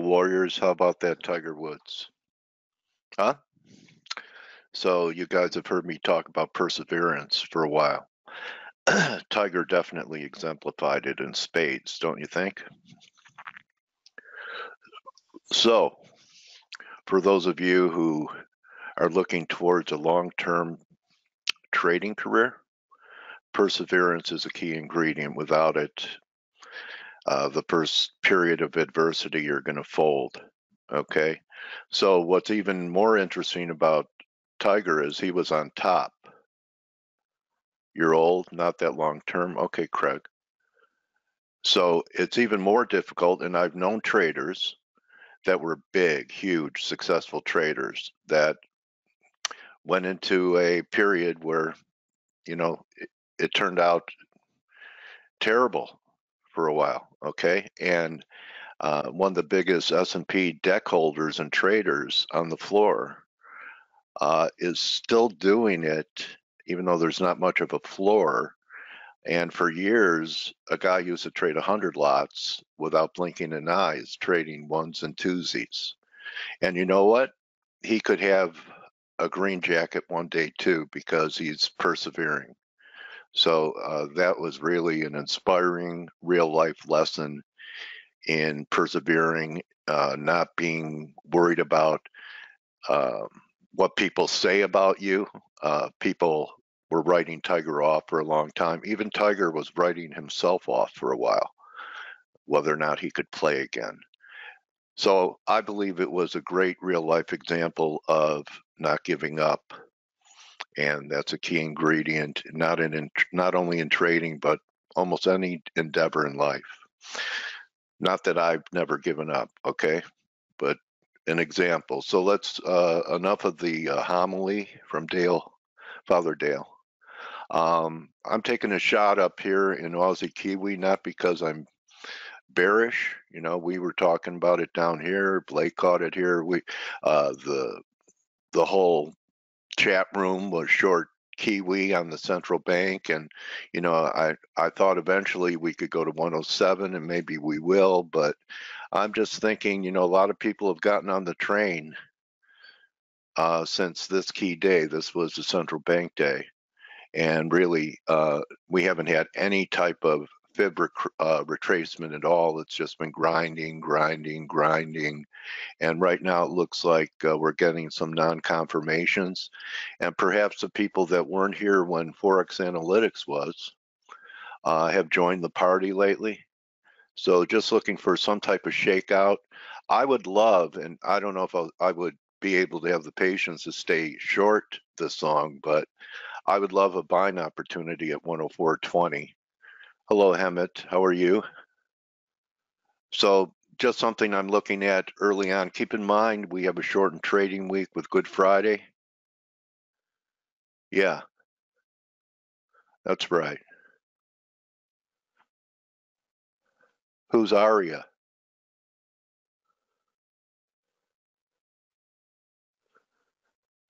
warriors. How about that, Tiger Woods? Huh? So you guys have heard me talk about perseverance for a while. Tiger definitely exemplified it in spades, don't you think? So, for those of you who are looking towards a long term trading career, perseverance is a key ingredient. Without it, uh, the first period of adversity, you're going to fold. Okay. So, what's even more interesting about Tiger is he was on top. You're old, not that long term. Okay, Craig. So, it's even more difficult. And I've known traders that were big, huge, successful traders that went into a period where, you know, it, it turned out terrible for a while. Okay, and uh, one of the biggest S&P deck holders and traders on the floor uh, is still doing it, even though there's not much of a floor. And for years, a guy used to trade 100 lots without blinking an eye, is trading ones and twosies. And you know what? He could have a green jacket one day too because he's persevering. So uh, that was really an inspiring real life lesson in persevering, uh, not being worried about uh, what people say about you. Uh, people were writing Tiger off for a long time. Even Tiger was writing himself off for a while, whether or not he could play again. So I believe it was a great real life example of not giving up and that's a key ingredient not in, not only in trading but almost any endeavor in life. Not that i've never given up okay? But an example so let's uh, enough of the uh, homily from dale father dale. Um, i'm taking a shot up here in aussie kiwi not because i'm bearish you know we were talking about it down here blake caught it here we uh, the the whole chat room was short Kiwi on the central bank. And, you know, I, I thought eventually we could go to 107 and maybe we will, but I'm just thinking, you know, a lot of people have gotten on the train uh, since this key day. This was the central bank day. And really, uh, we haven't had any type of fib rec- uh, retracement at all. It's just been grinding, grinding, grinding. And right now it looks like uh, we're getting some non confirmations. And perhaps the people that weren't here when ForexAnalytix was uh, have joined the party lately. So just looking for some type of shakeout. I would love, and I don't know if I'll, I would be able to have the patience to stay short this long, but I would love a buying opportunity at 104.20 Hello, Hammett. How are you? So just something I'm looking at early on. Keep in mind, we have a shortened trading week with Good Friday. Yeah, that's right. Who's Arya?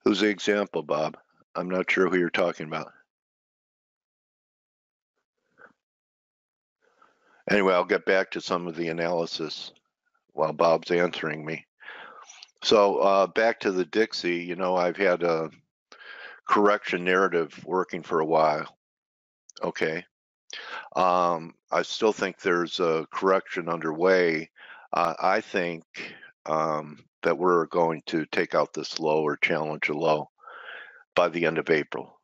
Who's the example, Bob? I'm not sure who you're talking about. Anyway, I'll get back to some of the analysis while Bob's answering me. So uh, back to the Dixie, you know, I've had a correction narrative working for a while. Okay. Um, I still think there's a correction underway. Uh, I think um, that we're going to take out this low or challenge a low by the end of April.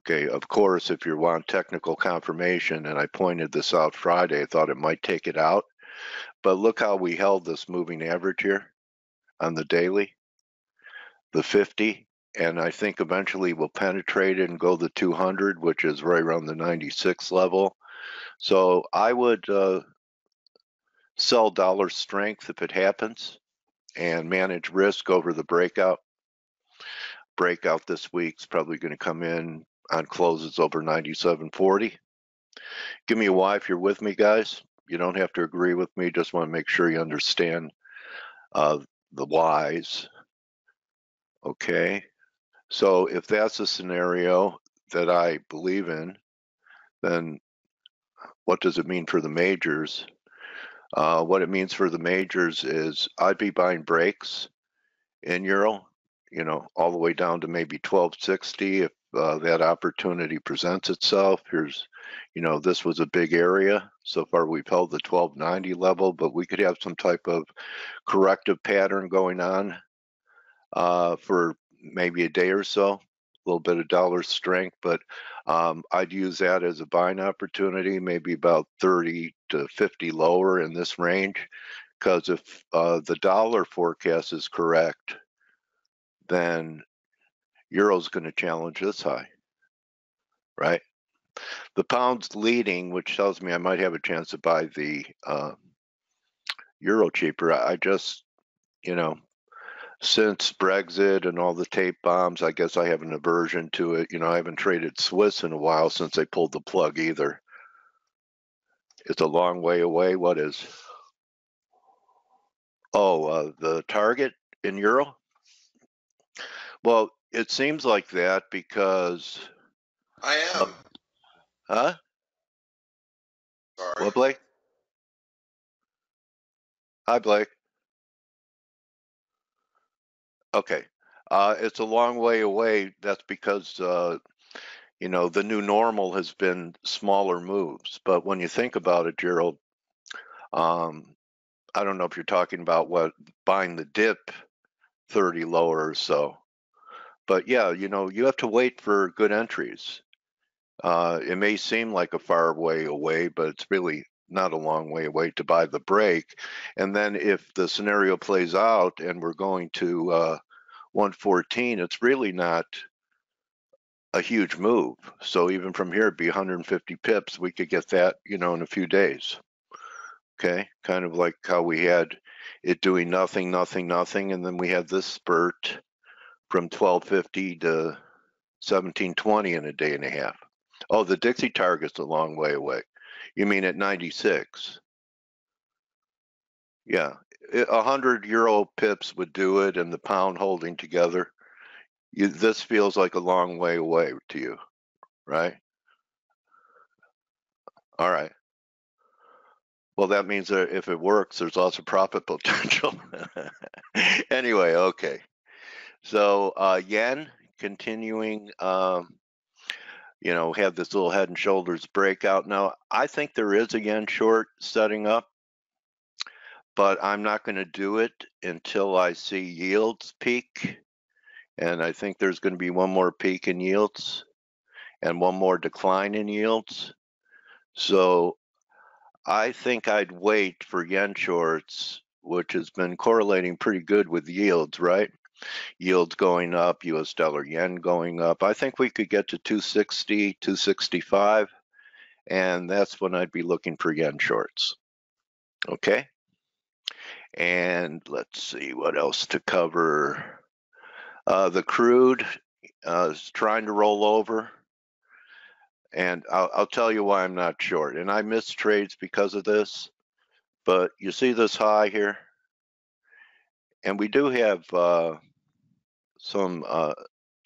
Okay, of course, if you want technical confirmation, and I pointed this out Friday, I thought it might take it out. But look how we held this moving average here on the daily, the 50. And I think eventually we'll penetrate it and go the 200, which is right around the 96 level. So I would uh, sell dollar strength if it happens and manage risk over the breakout. Breakout this week's probably going to come in on closes over 97.40. Give me a why if you're with me, guys. You don't have to agree with me. Just want to make sure you understand uh, the whys. Okay. So if that's a scenario that I believe in, then what does it mean for the majors? Uh, what it means for the majors is I'd be buying breaks in euro, you know, all the way down to maybe 1260 if uh, that opportunity presents itself. Here's, you know, this was a big area. So far we've held the 1290 level, but we could have some type of corrective pattern going on uh, for maybe a day or so, a little bit of dollar strength, but um, I'd use that as a buying opportunity, maybe about 30 to 50 lower in this range. Because if uh, the dollar forecast is correct, then euro's going to challenge this high, right? The pound's leading, which tells me I might have a chance to buy the uh, euro cheaper. I just, you know, since Brexit and all the tape bombs, I guess I have an aversion to it. You know, I haven't traded Swiss in a while since they pulled the plug either. It's a long way away. What is? Oh, uh, the target in euro? Well, it seems like that because. I am. Huh? Sorry. What, Blake? Hi, Blake. Okay. Uh, it's a long way away. That's because, uh, you know, the new normal has been smaller moves. But when you think about it, Gerald, um, I don't know if you're talking about what buying the dip 30 lower or so. But yeah, you know, you have to wait for good entries. Uh, it may seem like a far way away, but it's really not a long way away to buy the break. And then if the scenario plays out and we're going to uh, 114, it's really not a huge move. So even from here, it'd be 150 pips. We could get that, you know, in a few days. Okay, kind of like how we had it doing nothing, nothing, nothing, and then we had this spurt from 1250 to 1720 in a day and a half. Oh, the Dixie target's a long way away. You mean at 96? Yeah, a hundred euro pips would do it, and the pound holding together. You, this feels like a long way away to you, right? All right. Well, that means that if it works, there's lots of profit potential. anyway, okay. So uh, yen continuing. Um, you know, have this little head and shoulders breakout. Now, I think there is a yen short setting up, but I'm not going to do it until I see yields peak. And I think there's going to be one more peak in yields and one more decline in yields. So I think I'd wait for yen shorts, which has been correlating pretty good with yields, right? Yields going up, US dollar yen going up. I think we could get to 260, 265, and that's when I'd be looking for yen shorts. Okay. And let's see what else to cover. Uh, the crude uh, is trying to roll over. And I'll, I'll tell you why I'm not short. And I miss trades because of this. But you see this high here? And we do have uh, some, uh,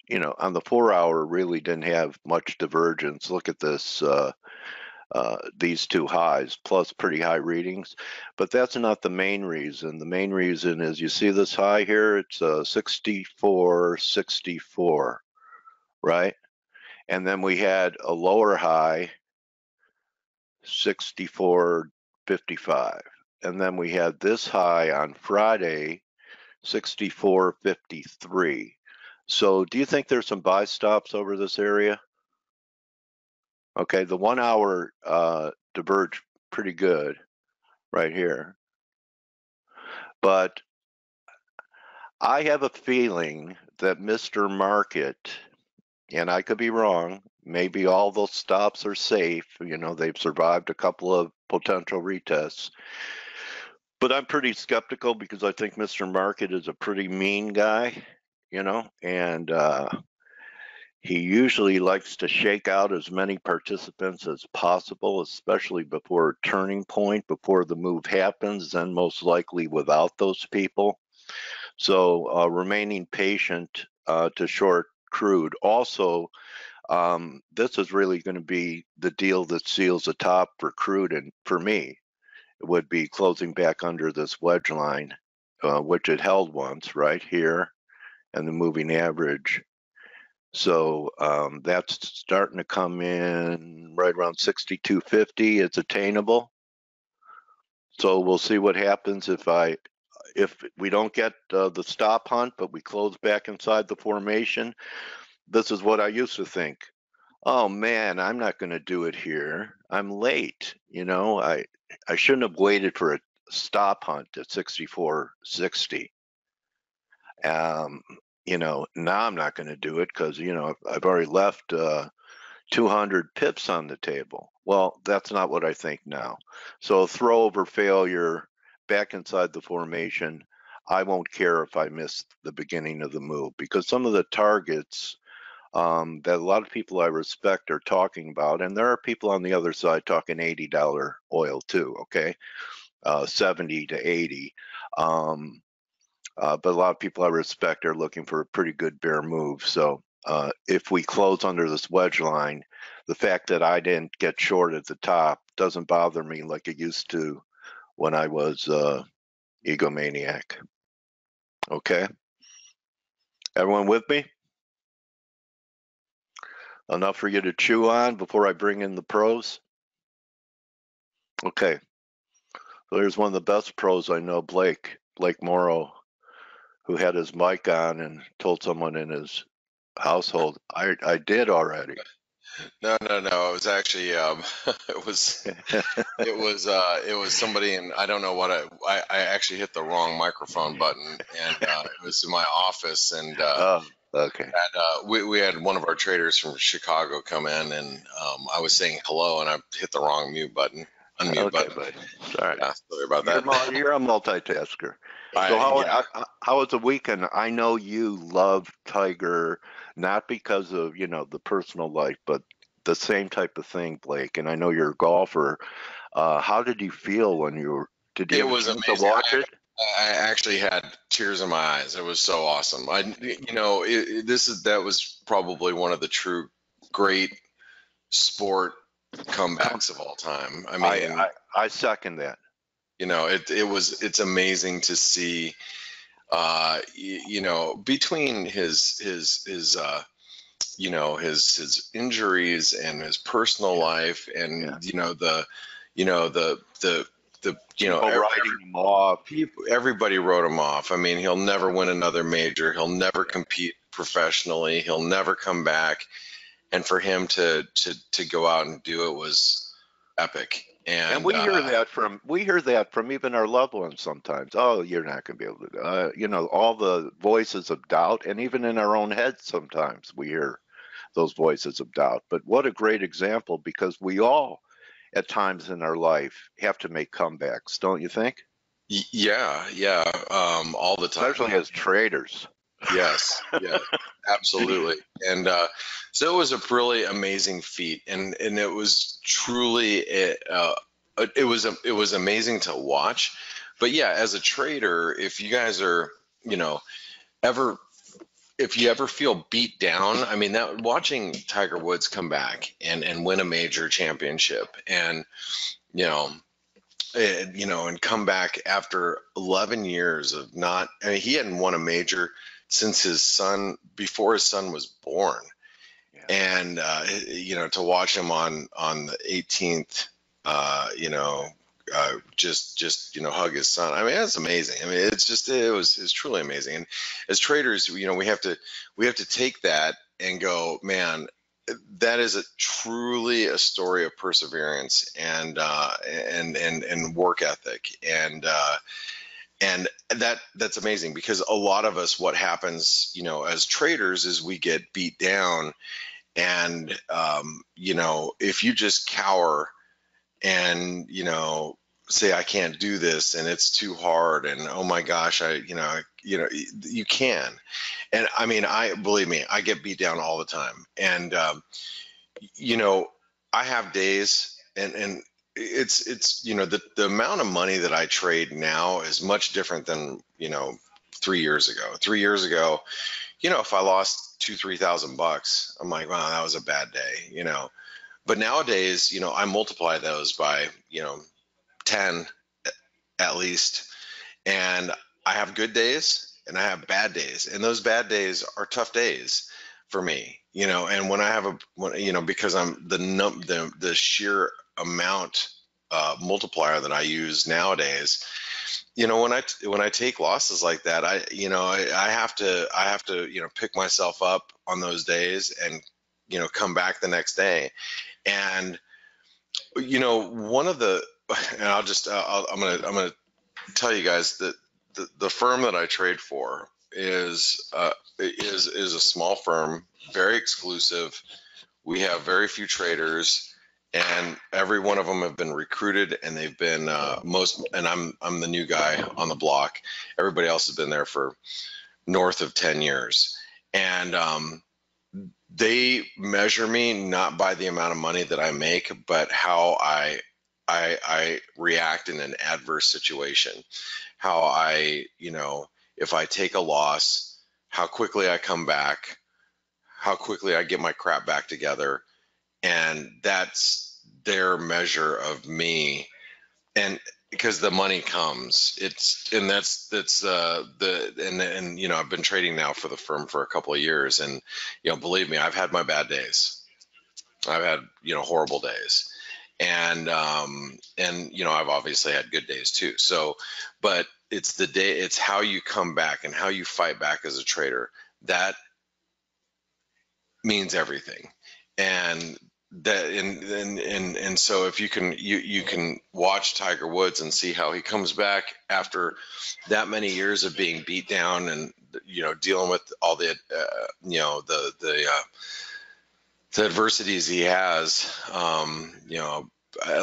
you know, on the four hour really didn't have much divergence. Look at this, uh, uh, these two highs plus pretty high readings, but that's not the main reason. The main reason is you see this high here, it's uh, 64, 64, right? And then we had a lower high, 64, 55. And then we had this high on Friday, 64.53. So do you think there's some buy stops over this area? Okay, the one hour uh, diverged pretty good right here. But I have a feeling that Mr. Market, and I could be wrong, maybe all those stops are safe. You know, they've survived a couple of potential retests but I'm pretty skeptical because I think Mr. Market is a pretty mean guy, you know, and uh, he usually likes to shake out as many participants as possible, especially before a turning point, before the move happens, and most likely without those people. So uh, remaining patient uh, to short crude. Also, um, this is really going to be the deal that seals the top for crude and for me would be closing back under this wedge line, uh, which it held once right here, and the moving average. So um, that's starting to come in right around 62.50. It's attainable. So we'll see what happens if I if we don't get uh, the stop hunt, but we close back inside the formation. This is what I used to think. Oh man, I'm not going to do it here. I'm late. You know, I I shouldn't have waited for a stop hunt at 64.60. Um, you know, now I'm not going to do it because you know I've already left uh, 200 pips on the table. Well, that's not what I think now. So throw over failure back inside the formation. I won't care if I miss the beginning of the move because some of the targets um, that a lot of people I respect are talking about, and there are people on the other side talking $80 oil too, okay? Uh, 70 to 80. Um, uh, but a lot of people I respect are looking for a pretty good bear move. So uh, if we close under this wedge line, the fact that I didn't get short at the top doesn't bother me like it used to when I was uh, egomaniac. Okay. Everyone with me? Enough for you to chew on before I bring in the pros? Okay. So here's one of the best pros I know, Blake, Blake Morrow, who had his mic on and told someone in his household, I, I did already. No, no, no. It was actually um, it was it was uh, it was somebody, and I don't know what I, I I actually hit the wrong microphone button, and uh, it was in my office, and uh, oh, okay. had, uh, we we had one of our traders from Chicago come in, and um, I was saying hello, and I hit the wrong mute button, unmute Okay, button. buddy. Sorry. Yeah, sorry about You're, that. you're a multitasker. I- So how, yeah. how, how was the weekend? I know you love Tiger, not because of you know the personal life, but the same type of thing, Blake. And I know you're a golfer. Uh, how did you feel when you were? Did you It was amazing. watch I- it? I actually had tears in my eyes. It was so awesome. I, you know, it, it- this is that was probably one of the true great sport comebacks of all time. I I, mean, I, I second that. you know, it it was it's amazing to see. Uh, you, you know, between his his his uh, you know his his injuries and his personal life and Yeah. you know the you know the the the you know writing him off. people, everybody wrote him off. I mean, he'll never win another major. He'll never compete professionally. He'll never come back. And for him to to to go out and do it was epic. And, And we hear uh, that from we hear that from even our loved ones sometimes. Oh, you're not going to be able to. Uh, you know, all the voices of doubt, and even in our own heads, sometimes we hear those voices of doubt. But what a great example, because we all, at times in our life, have to make comebacks, don't you think? yeah, yeah, um, all the time. Especially as traders. Yes, yeah, absolutely. And uh, so it was a really amazing feat, and and it was truly a, uh, it was a, it was amazing to watch. But yeah, as a trader, if you guys are you know ever if you ever feel beat down, I mean that watching Tiger Woods come back and and win a major championship, and you know. eh, you know, and come back after 11 years of not, I mean, he hadn't won a major since his son before his son was born Yeah. and uh, you know to watch him on on the 18th uh, you know uh, just just you know hug his son. I mean that's amazing. I mean it's just it was it's truly amazing. And as traders you know we have to we have to take that and go man that is a truly a story of perseverance and uh, and and and work ethic. And uh, and that that's amazing because a lot of us what happens you know as traders is we get beat down and um, you know if you just cower and you know say i can't do this and it's too hard and oh my gosh i you know you know you can and i mean i believe me i get beat down all the time and um, you know i have days and and it's it's you know the the amount of money that I trade now is much different than you know three years ago. Three years ago, you know, if I lost two three thousand bucks, I'm like, wow, that was a bad day, you know. But nowadays, you know, I multiply those by you know 10, at least. And I have good days and I have bad days. And those bad days are tough days for me, you know, and when I have a, when, you know, because I'm the num, the, the sheer amount uh, multiplier that I use nowadays, you know, when I, when I take losses like that, I, you know, I, I have to, I have to, you know, pick myself up on those days and, you know, come back the next day. And, you know, one of the, and I'll just, I'll, I'm to, I'm to tell you guys that the, the firm that I trade for is uh, is is a small firm, very exclusive. We have very few traders, and every one of them have been recruited, and they've been uh, most. And I'm I'm the new guy on the block. Everybody else has been there for north of ten years, and um, they measure me not by the amount of money that I make, but how I I, I react in an adverse situation, how I, you know, if I take a loss, how quickly I come back, how quickly I get my crap back together. And that's their measure of me. And because the money comes, it's, and that's, that's, uh, the, and, and, you know, I've been trading now for the firm for a couple of years. And, you know, believe me, I've had my bad days. I've had, you know, horrible days and um, and you know I've obviously had good days too. So, but it's the day, it's how you come back and how you fight back as a trader that means everything. And that and and and and so if you can you you can watch Tiger Woods and see how he comes back after that many years of being beat down and you know dealing with all the uh, you know the the uh, the adversities he has, um, you know,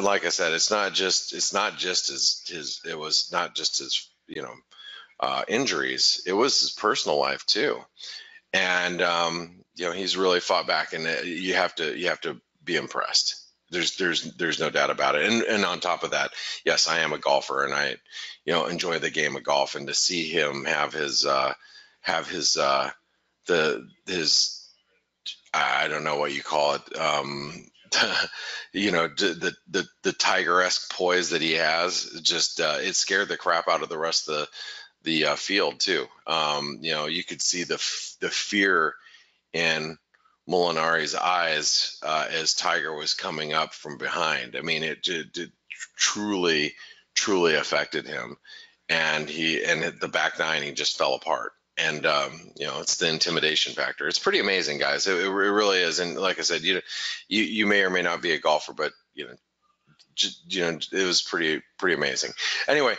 like I said, it's not just it's not just his his it was not just his you know uh, injuries. It was his personal life too, and um, you know he's really fought back, and uh, you have to you have to be impressed. There's there's there's no doubt about it. And and on top of that, yes, I am a golfer, and I you know enjoy the game of golf, and to see him have his uh, have his uh, the his I don't know what you call it. Um, you know, the the the tiger-esque poise that he has, just uh, it scared the crap out of the rest of the the uh, field too. Um, you know, you could see the the fear in Molinari's eyes uh, as Tiger was coming up from behind. I mean, it, it, it truly, truly affected him, and he and the back nine he just fell apart and um, you know it's the intimidation factor. It's pretty amazing, guys. It, it, really is. And like I said, you you you may or may not be a golfer, but you know, you know, it was pretty pretty amazing. Anyway,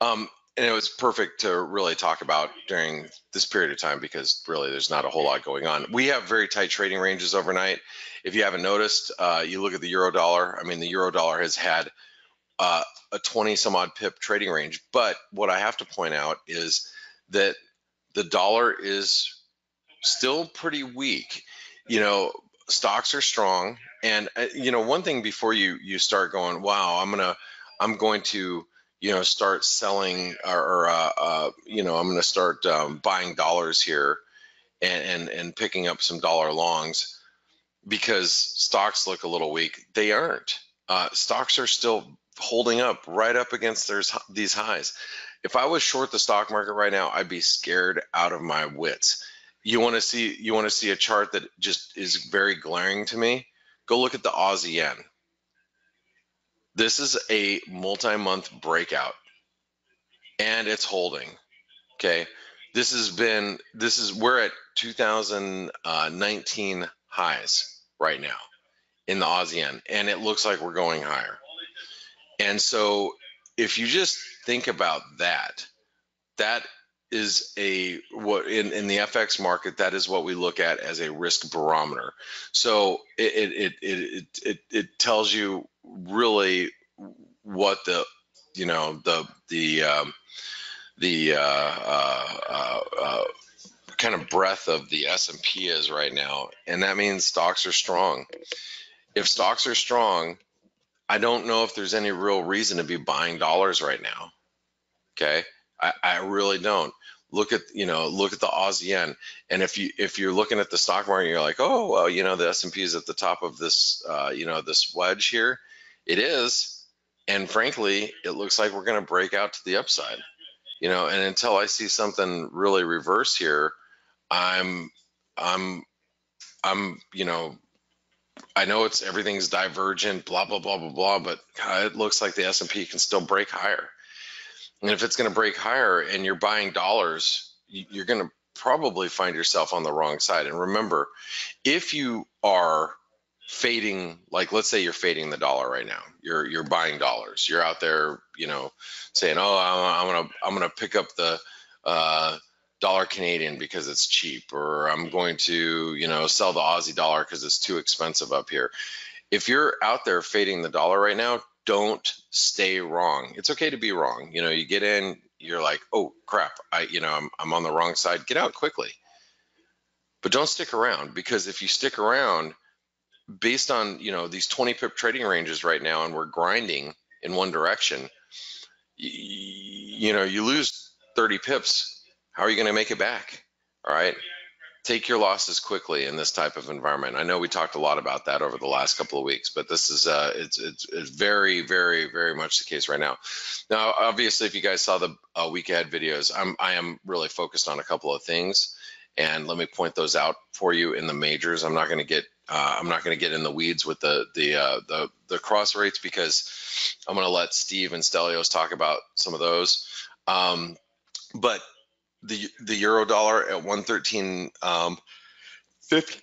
um, and it was perfect to really talk about during this period of time because really there's not a whole lot going on. We have very tight trading ranges overnight. If you haven't noticed, uh, you look at the euro dollar. I mean, the euro dollar has had uh, a 20 some odd pip trading range. But what I have to point out is that the dollar is still pretty weak. You know, stocks are strong, and uh, you know one thing before you you start going, wow, I'm gonna I'm going to you know start selling or, or uh, uh, you know I'm going to start um, buying dollars here and, and and picking up some dollar longs because stocks look a little weak. They aren't. Uh, stocks are still holding up right up against their, these highs if I was short the stock market right now, I'd be scared out of my wits. You want to see you want to see a chart that just is very glaring to me? Go look at the Aussie yen. This is a multi-month breakout and it's holding. Okay. This has been this is we're at 2019 highs right now in the Aussie and it looks like we're going higher. And so if you just think about that, that is a what in, in the FX market that is what we look at as a risk barometer. So it it it it it, it tells you really what the you know the the um, the uh, uh, uh, kind of breadth of the S&P is right now, and that means stocks are strong. If stocks are strong, I don't know if there's any real reason to be buying dollars right now. Okay, I, I really don't. Look at you know look at the Aussie yen, and if you if you're looking at the stock market, you're like, oh well, you know the S and P is at the top of this uh, you know this wedge here. It is, and frankly, it looks like we're going to break out to the upside. You know, and until I see something really reverse here, I'm I'm I'm you know I know it's everything's divergent, blah blah blah blah blah, but it looks like the S and P can still break higher. And if it's going to break higher and you're buying dollars, you're going to probably find yourself on the wrong side. And remember, if you are fading, like let's say you're fading the dollar right now, you're you're buying dollars, you're out there, you know, saying, oh, I'm, I'm gonna I'm gonna pick up the uh, dollar Canadian because it's cheap, or I'm going to, you know, sell the Aussie dollar because it's too expensive up here. If you're out there fading the dollar right now, don't stay wrong. It's okay to be wrong. You know, you get in, you're like, oh crap, I, you know, I'm, I'm on the wrong side. Get out quickly. But don't stick around because if you stick around, based on you know these 20 pip trading ranges right now, and we're grinding in one direction, you, you know, you lose 30 pips how are you going to make it back? All right. Take your losses quickly in this type of environment. I know we talked a lot about that over the last couple of weeks, but this is uh, it's, it's, it's very, very, very much the case right now. Now, obviously, if you guys saw the uh, week ahead videos, I'm I am really focused on a couple of things, and let me point those out for you in the majors. I'm not going to get uh, I'm not going to get in the weeds with the the uh, the the cross rates because I'm going to let Steve and Stelios talk about some of those. Um, but the the euro dollar at 113 um 50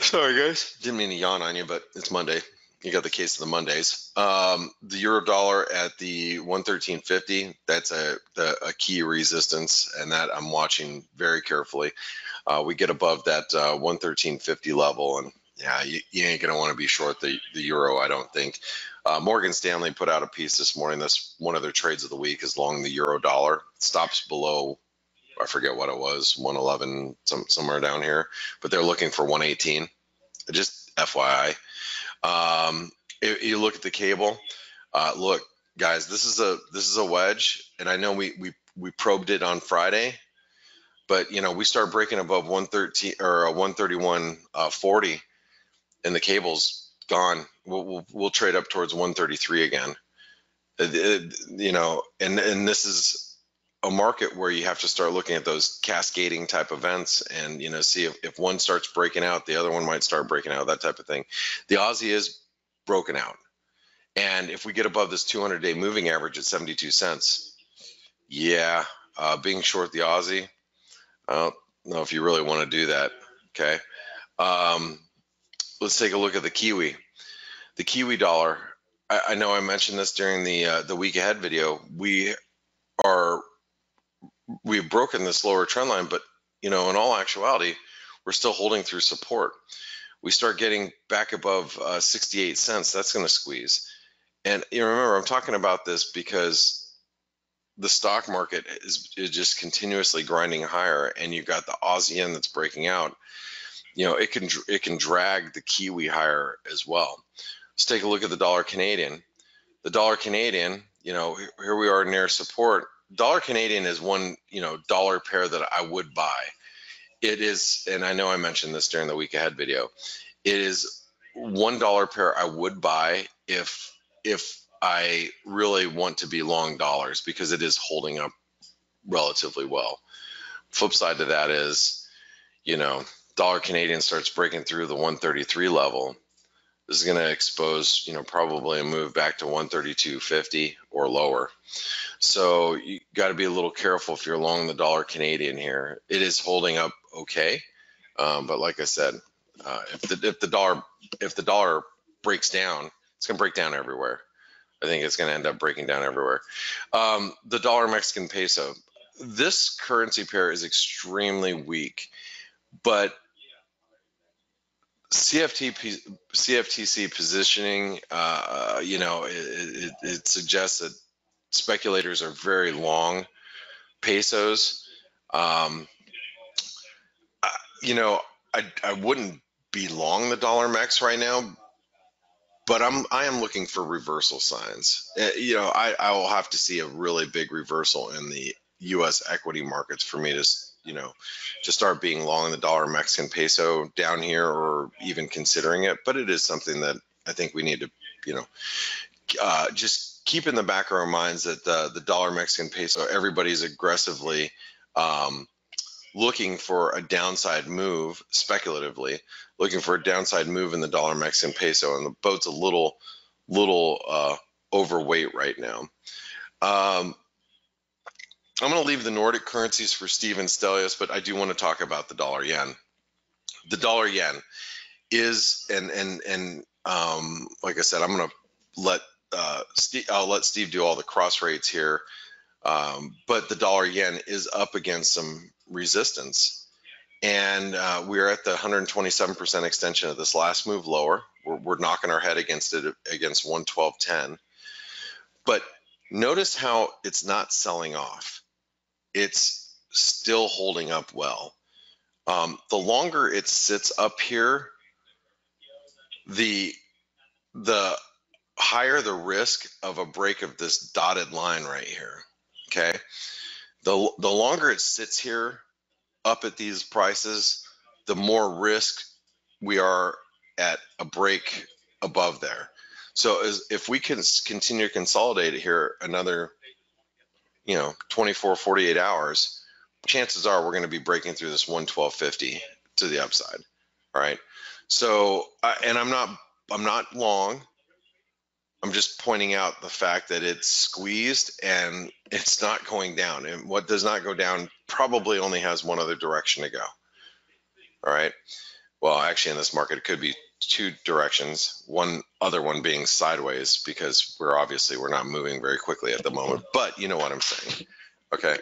sorry guys didn't mean to yawn on you but it's monday. You got the case of the mondays. Um the euro dollar at the 113.50 that's a the, a key resistance and that i'm watching very carefully uh, we get above that uh, 113.50 level and yeah you, you ain't gonna want to be short the the euro i don't think uh, Morgan Stanley put out a piece this morning. That's one of their trades of the week is long the euro dollar. It stops below, I forget what it was, 111, some, somewhere down here, but they're looking for 118. Just FYI. Um, if you look at the cable, uh, look, guys, this is a this is a wedge, and I know we we we probed it on Friday, but you know we start breaking above 113 or 131 uh, 40, and the cable's gone. We'll, we'll, we'll trade up towards 133 again. It, it, you know, and and this is a market where you have to start looking at those cascading type events and you know see if, if one starts breaking out, the other one might start breaking out, that type of thing. The Aussie is broken out, and if we get above this 200-day moving average at 72 cents, yeah, uh, being short the Aussie, I don't know if you really want to do that. Okay. Um, let's take a look at the Kiwi. The Kiwi dollar. I, I know I mentioned this during the uh, the week ahead video. We are we've broken this lower trend line, but you know, in all actuality, we're still holding through support. We start getting back above uh, 68 cents. That's going to squeeze. And you remember, I'm talking about this because the stock market is, is just continuously grinding higher, and you've got the Aussie yen that's breaking out you know it can it can drag the kiwi higher as well. Let's take a look at the dollar canadian. The dollar canadian you know here we are near support. Dollar canadian is one you know dollar pair that i would buy. It is and i know i mentioned this during the week ahead video it is one dollar pair i would buy if if i really want to be long dollars because it is holding up relatively well flip side to that is you know dollar Canadian starts breaking through the 133 level, this is going to expose, you know, probably a move back to 132.50 or lower. So you got to be a little careful if you're long the dollar Canadian here. It is holding up okay, um, but like I said, uh, if the if the dollar if the dollar breaks down, it's going to break down everywhere. I think it's going to end up breaking down everywhere. Um, the dollar Mexican peso. This currency pair is extremely weak, but CFT, CFTC positioning, uh, you know, it, it, it, suggests that speculators are very long pesos. Um, I, you know, I, I wouldn't be long the dollar mex right now, but I'm I am looking for reversal signs. Uh, you know, I, I will have to see a really big reversal in the U.S. equity markets for me to you know, to start being long the dollar Mexican peso down here or even considering it. But it is something that I think we need to, you know, uh, just keep in the back of our minds that the, the dollar Mexican peso, everybody's aggressively um, looking for a downside move speculatively, looking for a downside move in the dollar Mexican peso, and the boat's a little, little uh, overweight right now. Um, I'm going to leave the Nordic currencies for Steven Stelios, but I do want to talk about the dollar yen. The dollar yen is, and and and um, like I said, I'm going to let uh, Steve, I'll let Steve do all the cross rates here. Um, but the dollar yen is up against some resistance. And uh, we're at the 127% extension of this last move lower. We're, we're knocking our head against it against 112.10. But notice how it's not selling off. It's still holding up well. Um, the longer it sits up here, the the higher the risk of a break of this dotted line right here. Okay. The, the longer it sits here up at these prices, the more risk we are at a break above there. So as, if we can continue to consolidate here another, you know, 24, 48 hours, chances are we're going to be breaking through this 112.50 to the upside. All right. So, uh, and I'm not, I'm not long. I'm just pointing out the fact that it's squeezed and it's not going down. And what does not go down probably only has one other direction to go. All right. Well, actually, in this market, it could be two directions. One other one being sideways because we're obviously we're not moving very quickly at the moment. But you know what I'm saying. Okay.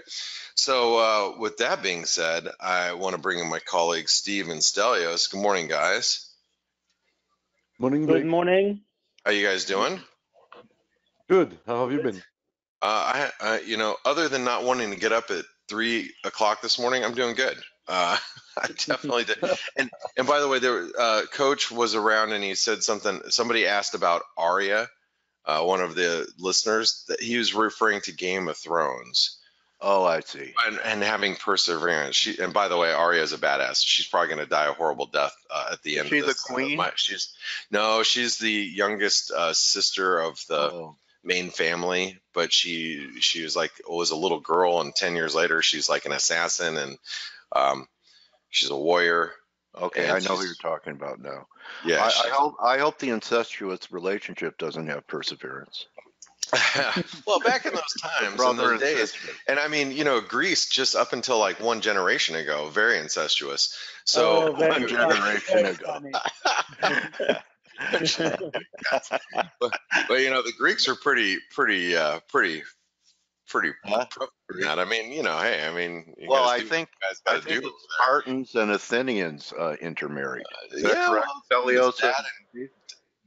So uh, with that being said, I want to bring in my colleague Steve and Stelios. Good morning, guys. Morning. Good morning. How you guys doing? Good. How have you been? Uh, I, I, you know, other than not wanting to get up at three o'clock this morning, I'm doing good. Uh, I definitely did. And and by the way, there, uh, Coach was around and he said something. Somebody asked about Arya, uh, one of the listeners, that he was referring to Game of Thrones. Oh, I see. And, and having perseverance. She and by the way, Arya is a badass. She's probably going to die a horrible death uh, at the end. She's of the this. queen? my- she's no, she's the youngest uh, sister of the Oh, main family, but she she was like was a little girl, and ten years later she's like an assassin, and um, she's a warrior. okay, And I know who you're talking about now. Yeah, I, I hope I hope the incestuous relationship doesn't have perseverance. well, back in those times, in those and days, and I mean, you know, Greece just up until like one generation ago, very incestuous. So Oh, very one funny, generation ago. funny. but you know, the Greeks are pretty, pretty, uh, pretty, pretty. Huh? pro for. I mean, you know, hey, I mean, you Well, guys I do- think you guys I think do Spartans and Athenians uh, intermarried. Is that yeah, correct, well, Stelios?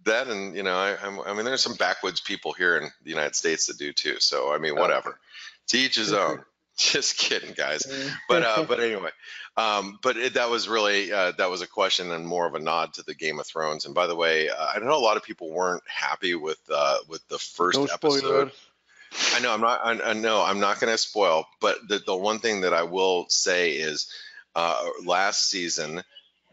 That and, you know, I, I'm, I mean, there's some backwoods people here in the United States that do too. So I mean, Oh. whatever. To each his own. Just kidding, guys. But uh, but anyway, um, but it, that was really uh, that was a question and more of a nod to the Game of Thrones. And by the way, uh, I know a lot of people weren't happy with uh, with the first No episode. I know I'm not. I, I know I'm not going to spoil. But the the one thing that I will say is, uh, last season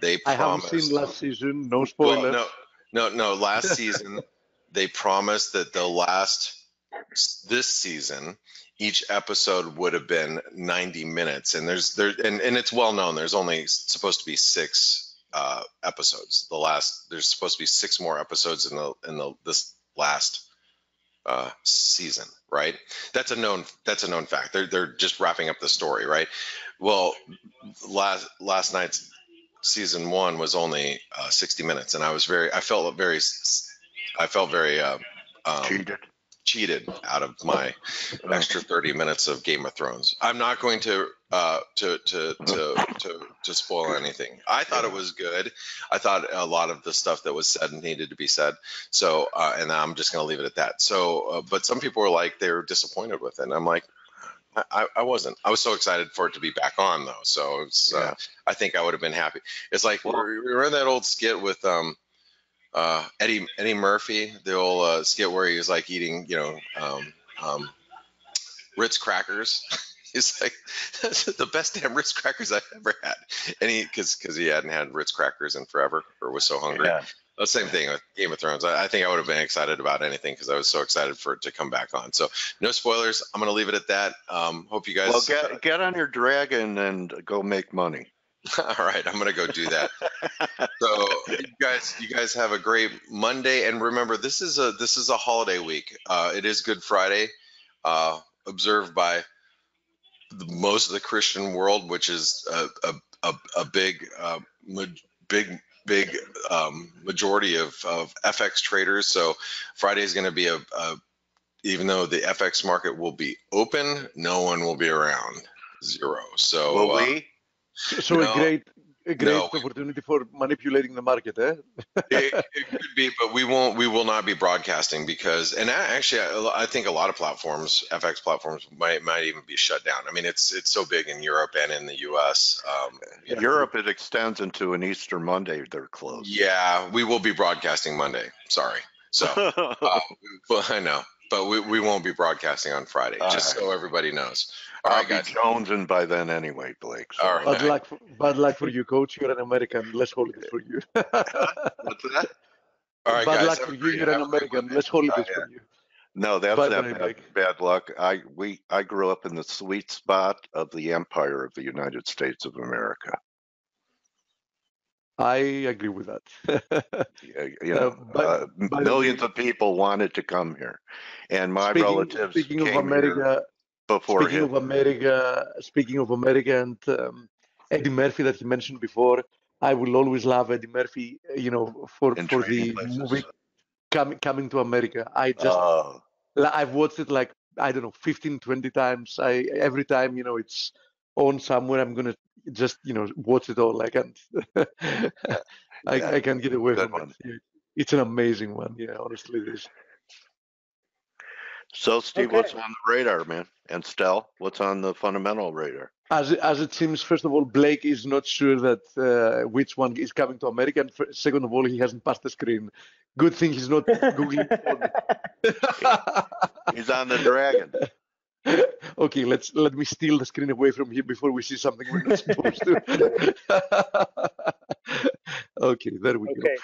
they promised, I haven't seen last season. No Well, spoilers. no, no, no. Last season, they promised that the last this season, each episode would have been 90 minutes, and there's there and and it's well known. There's only supposed to be six uh, episodes. The last there's supposed to be six more episodes in the in the this last uh, season, right? That's a known that's a known fact. They're they're just wrapping up the story, right? Well, last last night's season one was only uh, 60 minutes, and I was very I felt very I felt very uh, um, Cheated. cheated out of my extra 30 minutes of Game of Thrones. I'm not going to uh, to, to to to to spoil anything. I thought it was good. I thought a lot of the stuff that was said needed to be said. So uh, and I'm just going to leave it at that. So, uh, but some people were like they were disappointed with it. And I'm like. I- I, wasn't. I was so excited for it to be back on though. So it's, uh, I think I would have been happy. It's like remember that old skit with um, uh, Eddie Eddie Murphy, the old uh, skit where he was like eating, you know, um, um, Ritz crackers. He's like, the best damn Ritz crackers I've ever had, and he because because he hadn't had Ritz crackers in forever or was so hungry. Yeah. The same thing with Game of Thrones. I, I think I would have been excited about anything because I was so excited for it to come back on. So no spoilers. I'm gonna leave it at that. Um, hope you guys. Well, get get on your dragon and go make money. All right, I'm gonna go do that. so you guys, you guys have a great Monday, and remember, this is a this is a holiday week. Uh, it is Good Friday, uh, observed by the, most of the Christian world, which is a a, a, a big uh, big big um, majority of, of FX traders. So Friday is going to be a, a even though the FX market will be open, no one will be around. Zero. So Will uh, we? So No. a great, a great No. opportunity for manipulating the market, eh? it, it could be, but we won't. We will not be broadcasting because, and actually, I, I think a lot of platforms, FX platforms, might might even be shut down. I mean, it's it's so big in Europe and in the U.S. Um, you know, Europe, it extends into an Easter Monday. They're closed. Yeah, we will be broadcasting Monday. Sorry. So, uh, well, I know, but we, we won't be broadcasting on Friday, All just right. so everybody knows. All I'll right, be guys. jonesing by then anyway, Blake. so- All right. Bad luck, for, bad luck for you, coach. You're an American. Let's hold it for you. What's that? All right, bad guys. luck for you. You're an have a great American. Let's hold yeah. for you. No, that's Bye-bye, not bad, bad luck. I we I grew up in the sweet spot of the empire of the United States of America. I agree with that. You know, uh, m- by the millions of people wanted to come here, and my speaking, relatives speaking came of America, here before speaking him. of America, speaking of America and um, Eddie Murphy that he mentioned before, I will always love Eddie Murphy. uh, You know, for in for the Places. movie coming coming to America. I just Oh, I've watched it like I don't know 15, 20 times. I every time you know it's on somewhere, I'm gonna just you know watch it all. I can't I, Yeah, I can't get away good from one. it. It's an amazing one. Yeah, honestly, it is. so Steve, Okay. what's on the radar, man? And Stell, what's on the fundamental radar? As it- as it seems, first of all, Blake is not sure that uh, which one is coming to America, and fir- second of all, he hasn't passed the screen. Good thing he's not googling. for. He's on the dragon. okay, let's let me steal the screen away from him before we see something we're not supposed to. okay, there we Okay.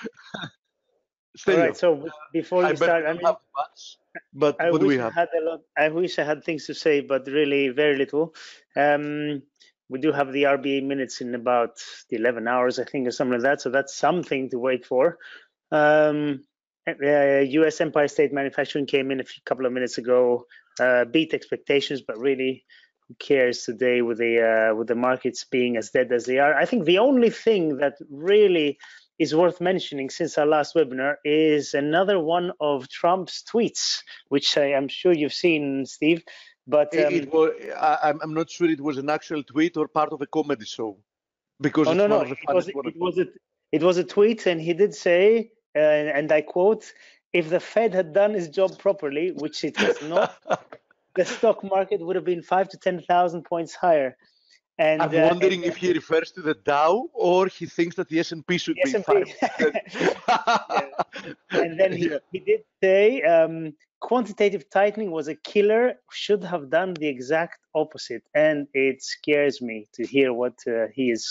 go. All right. So before I you start, I mean, much, but I what do we wish I have? had a lot. I wish I had things to say, but really very little. Um, we do have the RBA minutes in about the 11 hours, I think, or something like that. So that's something to wait for. Um, uh, U.S. Empire State Manufacturing came in a few, couple of minutes ago, uh, beat expectations, but really, who cares today with the uh, with the markets being as dead as they are? I think the only thing that really is worth mentioning since our last webinar is another one of Trump's tweets, which I am sure you've seen, Steve. But It, um, it was, I, I'm- I'm not sure it was an actual tweet or part of a comedy show, because oh it's no, no, it was it was a it was a tweet, and he did say, uh, and I quote, "If the Fed had done its job properly, which it has not, the stock market would have been five to ten thousand points higher." And I'm uh, wondering and if he refers to the Dow or he thinks that the S&P should the be S&P. 5%. and then he, Yeah. he did say um, quantitative tightening was a killer should have done the exact opposite and it scares me to hear what uh, he is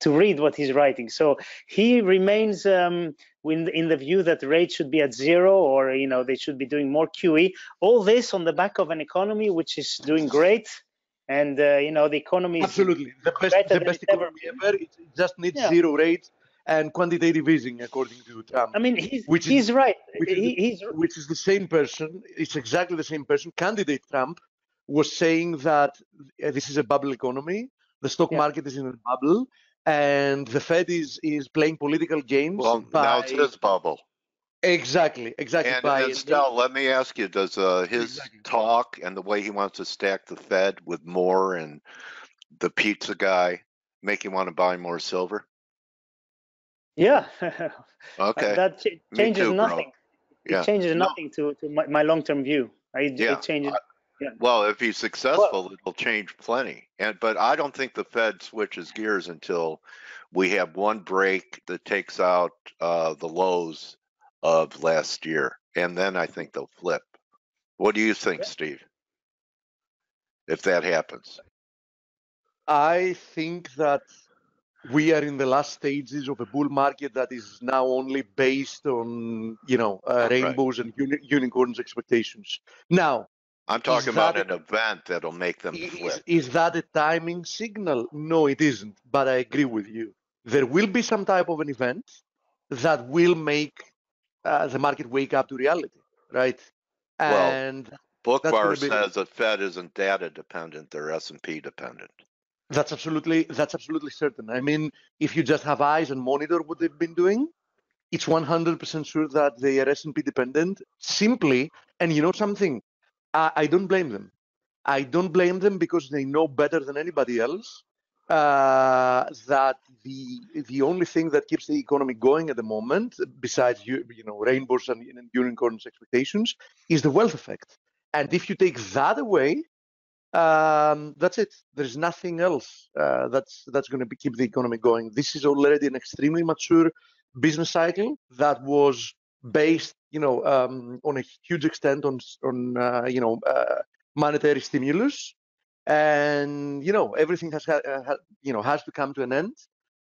to read what he's writing so he remains um, in, in the view that rates should be at zero or you know they should be doing more qe all this on the back of an economy which is doing great and uh, you know the economy is Absolutely. The best, the best economy ever. It just needs Yeah. zero rates and quantitative easing, according to Trump, i mean he's, Which is- right which is he, he's which is the same person. It's exactly the same person. Candidate Trump was saying that uh, this is a bubble economy. The stock Yeah. market is in a bubble, and the Fed is is playing political games. Well, by, now it's his bubble. exactly, exactly. And, by and Stell, let me ask you: Does uh, his Exactly. talk and the way he wants to stack the Fed with Moore and the pizza guy make you want to buy more silver? yeah Okay. that ch- changes too, nothing Yeah. it changes No. nothing to, to my, my long-term view I, Yeah, it changes Well, if he's successful, it'll change plenty. And but I don't think the Fed switches gears until we have one break that takes out uh, the lows of last year, and then I think they'll flip. What do you think, Steve? If that happens, I think that we are in the last stages of a bull market that is now only based on you know uh, rainbows right. and uni- unicorns expectations. Now, I'm talking about an event that'll make them is, flip. Is that a timing signal? No, it isn't. But I agree with you. There will be some type of an event that will make uh, the market wake up to reality, right? And well, Boockvar be... says that Fed isn't data dependent; they're S and P dependent. That's absolutely that's absolutely certain. I mean, if you just have eyes and monitor what they've been doing, it's 100% sure that they are S&P dependent. Simply, and you know something, I, I don't blame them. I don't blame them because they know better than anybody else uh, that the the only thing that keeps the economy going at the moment, besides you, you know rainbows and, and unicorns expectations, is the wealth effect. And if you take that away, um, that's it. There's nothing else uh, that's that's going to keep the economy going. This is already an extremely mature business cycle that was based, you know, um, on a huge extent on on uh, you know uh, monetary stimulus, and you know everything has ha- uh, ha- you know has to come to an end,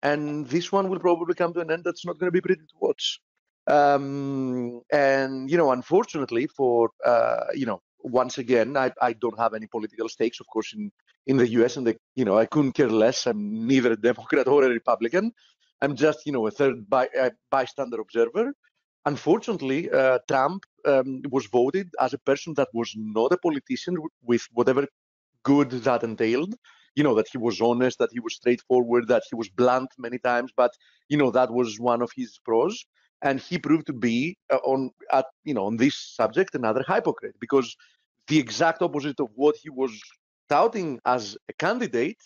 and this one will probably come to an end. That's not going to be pretty to watch. Um, and you know, unfortunately for uh, you know once again, I, I don't have any political stakes, of course, in, in the U.S. and the you know I couldn't care less. I'm neither a Democrat or a Republican. I'm just you know a third by, uh, bystander observer. Unfortunately, uh, Trump um, was voted as a person that was not a politician with whatever good that entailed. You know that he was honest, that he was straightforward, that he was blunt many times, but you know that was one of his pros. And he proved to be uh, on at you know on this subject another hypocrite because the exact opposite of what he was touting as a candidate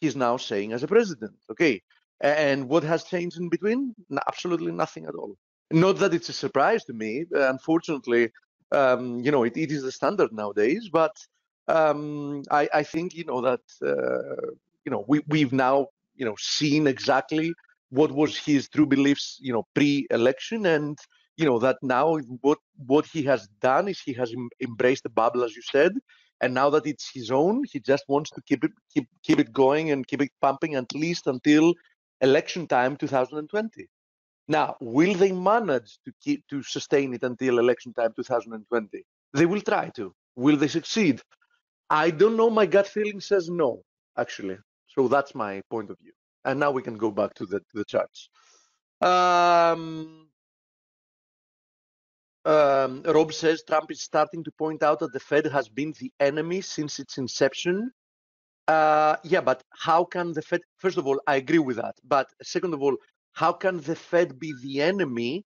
he's now saying as a president okay? And what has changed in between? Absolutely nothing at all not that it's a surprise to me unfortunately um, you know it, it is the standard nowadays but um, I, I, think you know that uh, you know we, we've now you know seen exactly what was his true beliefs, you know, pre-election, and you know that now what what he has done is he has em- embraced the bubble, as you said, and now that it's his own, he just wants to keep it keep keep it going and keep it pumping at least until election time 2020. Now, will they manage to keep to sustain it until election time 2020? They will try to. Will they succeed? I don't know. My gut feeling says no, actually. So that's my point of view. And now we can go back to the, to the charts. Um, um, Rob says Trump is starting to point out that the Fed has been the enemy since its inception. Uh, yeah, but how can the Fed? First of all, I agree with that. But second of all, how can the Fed be the enemy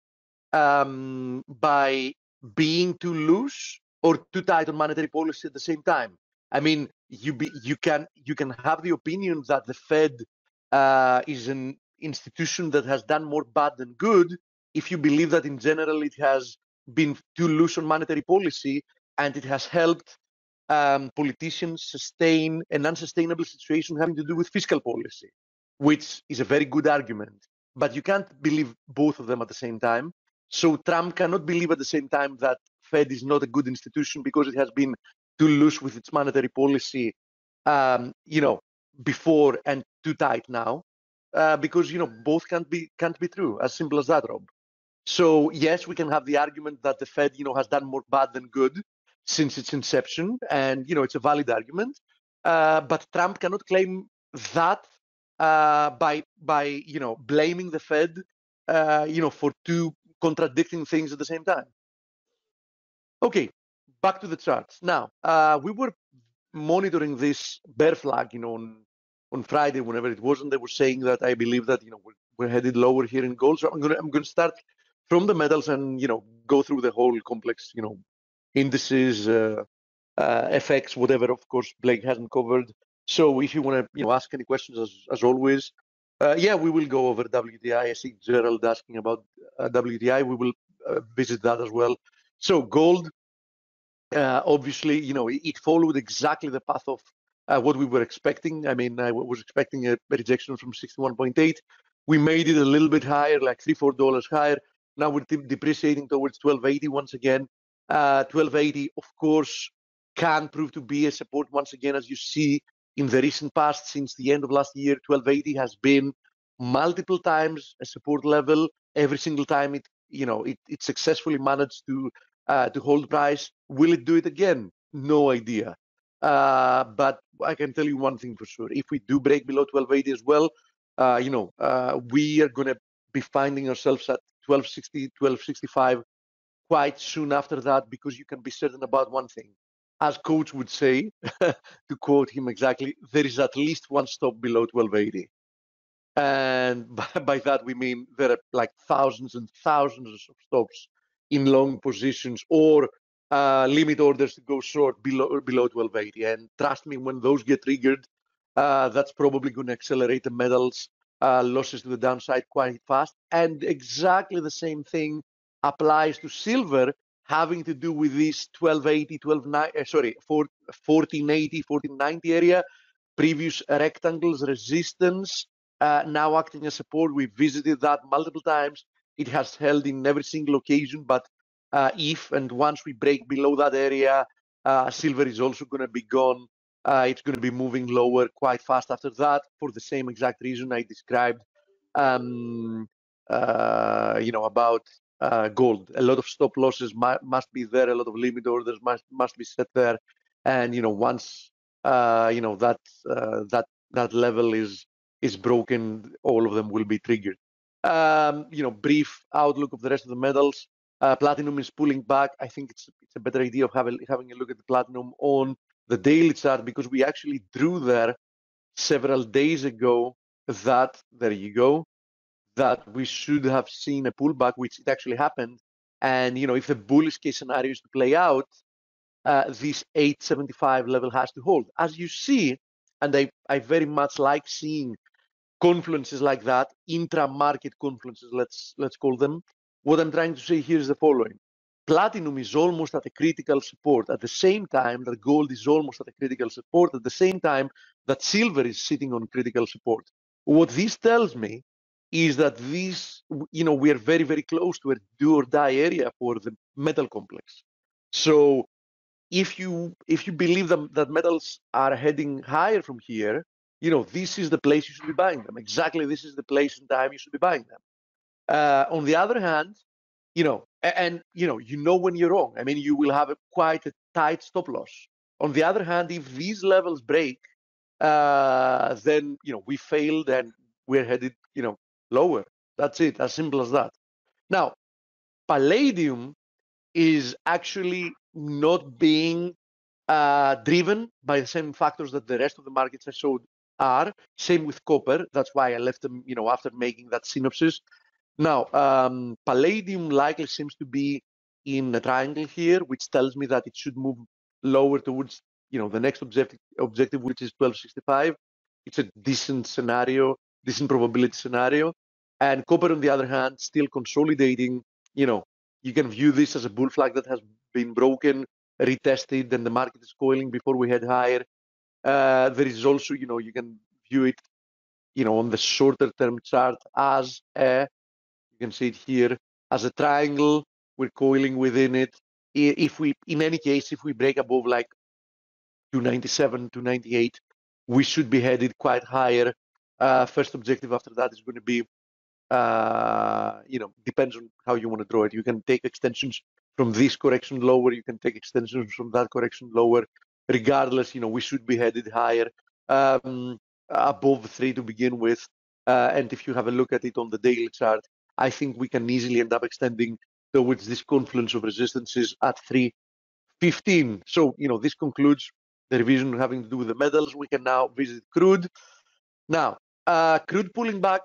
um, by being too loose or too tight on monetary policy at the same time? I mean, you be, you can you can have the opinion that the Fed uh, is an institution that has done more bad than good if you believe that in general it has been too loose on monetary policy and it has helped um, politicians sustain an unsustainable situation having to do with fiscal policy, which is a very good argument. But you can't believe both of them at the same time. So Trump cannot believe at the same time that Fed is not a good institution because it has been too loose with its monetary policy, um, you know, before and too tight now. Uh, because you know both can't be can't be true. As simple as that rob. So yes we can have the argument that the fed you know has done more bad than good since its inception. And you know it's a valid argument. Uh, but trump cannot claim that uh, by by you know blaming the fed uh, you know for two contradicting things at the same time okay back to the charts now uh, we were monitoring this bear flag you know on on Friday, whenever it was, and they were saying that I believe that you know we're, we're headed lower here in gold. So I'm gonna I'm gonna start from the metals and you know go through the whole complex, you know, indices, uh, uh, FX, whatever. Of course, Blake hasn't covered. So if you want to you know ask any questions, as as always, uh, yeah, we will go over WTI. I see Gerald asking about uh. We will uh, visit that as well. So gold, uh, obviously, you know, it, it, followed exactly the path of uh, what we were expecting. I mean, I was expecting a rejection from 61.8. We made it a little bit higher, like three, four dollars higher. Now we're depreciating towards 1280 once again. Uh, 1280, of course, can prove to be a support once again, as you see in the recent past. Since the end of last year, 1280 has been multiple times a support level. Every single time it, you know, it, it successfully managed to uh, to hold price. Will it do it again? No idea. Uh, but I can tell you one thing for sure: if we do break below 1280 as well, uh, you know, uh, we are going to be finding ourselves at 1260, 1265 quite soon after that because you can be certain about one thing. As coach would say, to quote him exactly, there is at least one stop below 1280. And by, by that we mean there are like thousands and thousands of stops in long positions or uh, limit orders to go short below below 1280. And trust me, when those get triggered, uh, that's probably going to accelerate the metals uh, losses to the downside quite fast. And exactly the same thing applies to silver, having to do with this 1280, 1290, uh, sorry, 1480, 1490 area, previous rectangles resistance, uh, now acting as support. We visited that multiple times. It has held in every single occasion, but uh, if and once we break below that area, uh, silver is also going to be gone. Uh, it's going to be moving lower quite fast after that for the same exact reason I described. Um, uh, you know about uh, gold. A lot of stop losses mu- must be there. A lot of limit orders must must be set there. And you know once uh, you know that that that level is is broken, all of them will be triggered. Um, you know, brief outlook of the rest of the metals. Uh, platinum is pulling back. I think it's it's a better idea of having having a look at the platinum on the daily chart because we actually drew there several days ago that there you go that we should have seen a pullback, which it actually happened. And you know, if the bullish case scenario is to play out, uh, this 875 level has to hold. As you see, and I, I very much like seeing confluences like that, intra-market confluences, let's let's call them. What I'm trying to say here is the following. Platinum is almost at a critical support at the same time that gold is almost at a critical support, at the same time that silver is sitting on critical support. What this tells me is that this, you know, we are very, very close to a do or die area for the metal complex. So if you if you believe that, that metals are heading higher from here, you know, this is the place you should be buying them. Exactly, this is the place and time you should be buying them. Uh, on the other hand, you know, and you know, you know when you're wrong. I mean, you will have a, quite a tight stop loss. On the other hand, if these levels break, uh, then you know we failed and we're headed, you know, lower. That's it, as simple as that. Now, palladium is actually not being uh, driven by the same factors that the rest of the markets I showed are. Same with copper. That's why I left them, you know, after making that synopsis. Now, um, palladium likely seems to be in a triangle here, which tells me that it should move lower towards, you know, the next objective, objective which is 1265. It's a decent scenario, decent probability scenario. And copper, on the other hand, still consolidating. You know, you can view this as a bull flag that has been broken, retested, and the market is coiling before we head higher. Uh, there is also, you know, you can view it, you know, on the shorter term chart as a, you can see it here, as a triangle. We're coiling within it. If we, in any case, if we break above like 297, 298, we should be headed quite higher. Uh, first objective after that is going to be uh, you know, depends on how you want to draw it. You can take extensions from this correction lower. You can take extensions from that correction lower. Regardless, you know, we should be headed higher um, above three to begin with. Uh, and if you have a look at it on the daily chart, I think we can easily end up extending towards this confluence of resistances at 315. So, you know, this concludes the revision having to do with the metals. We can now visit crude. Now, crude pulling back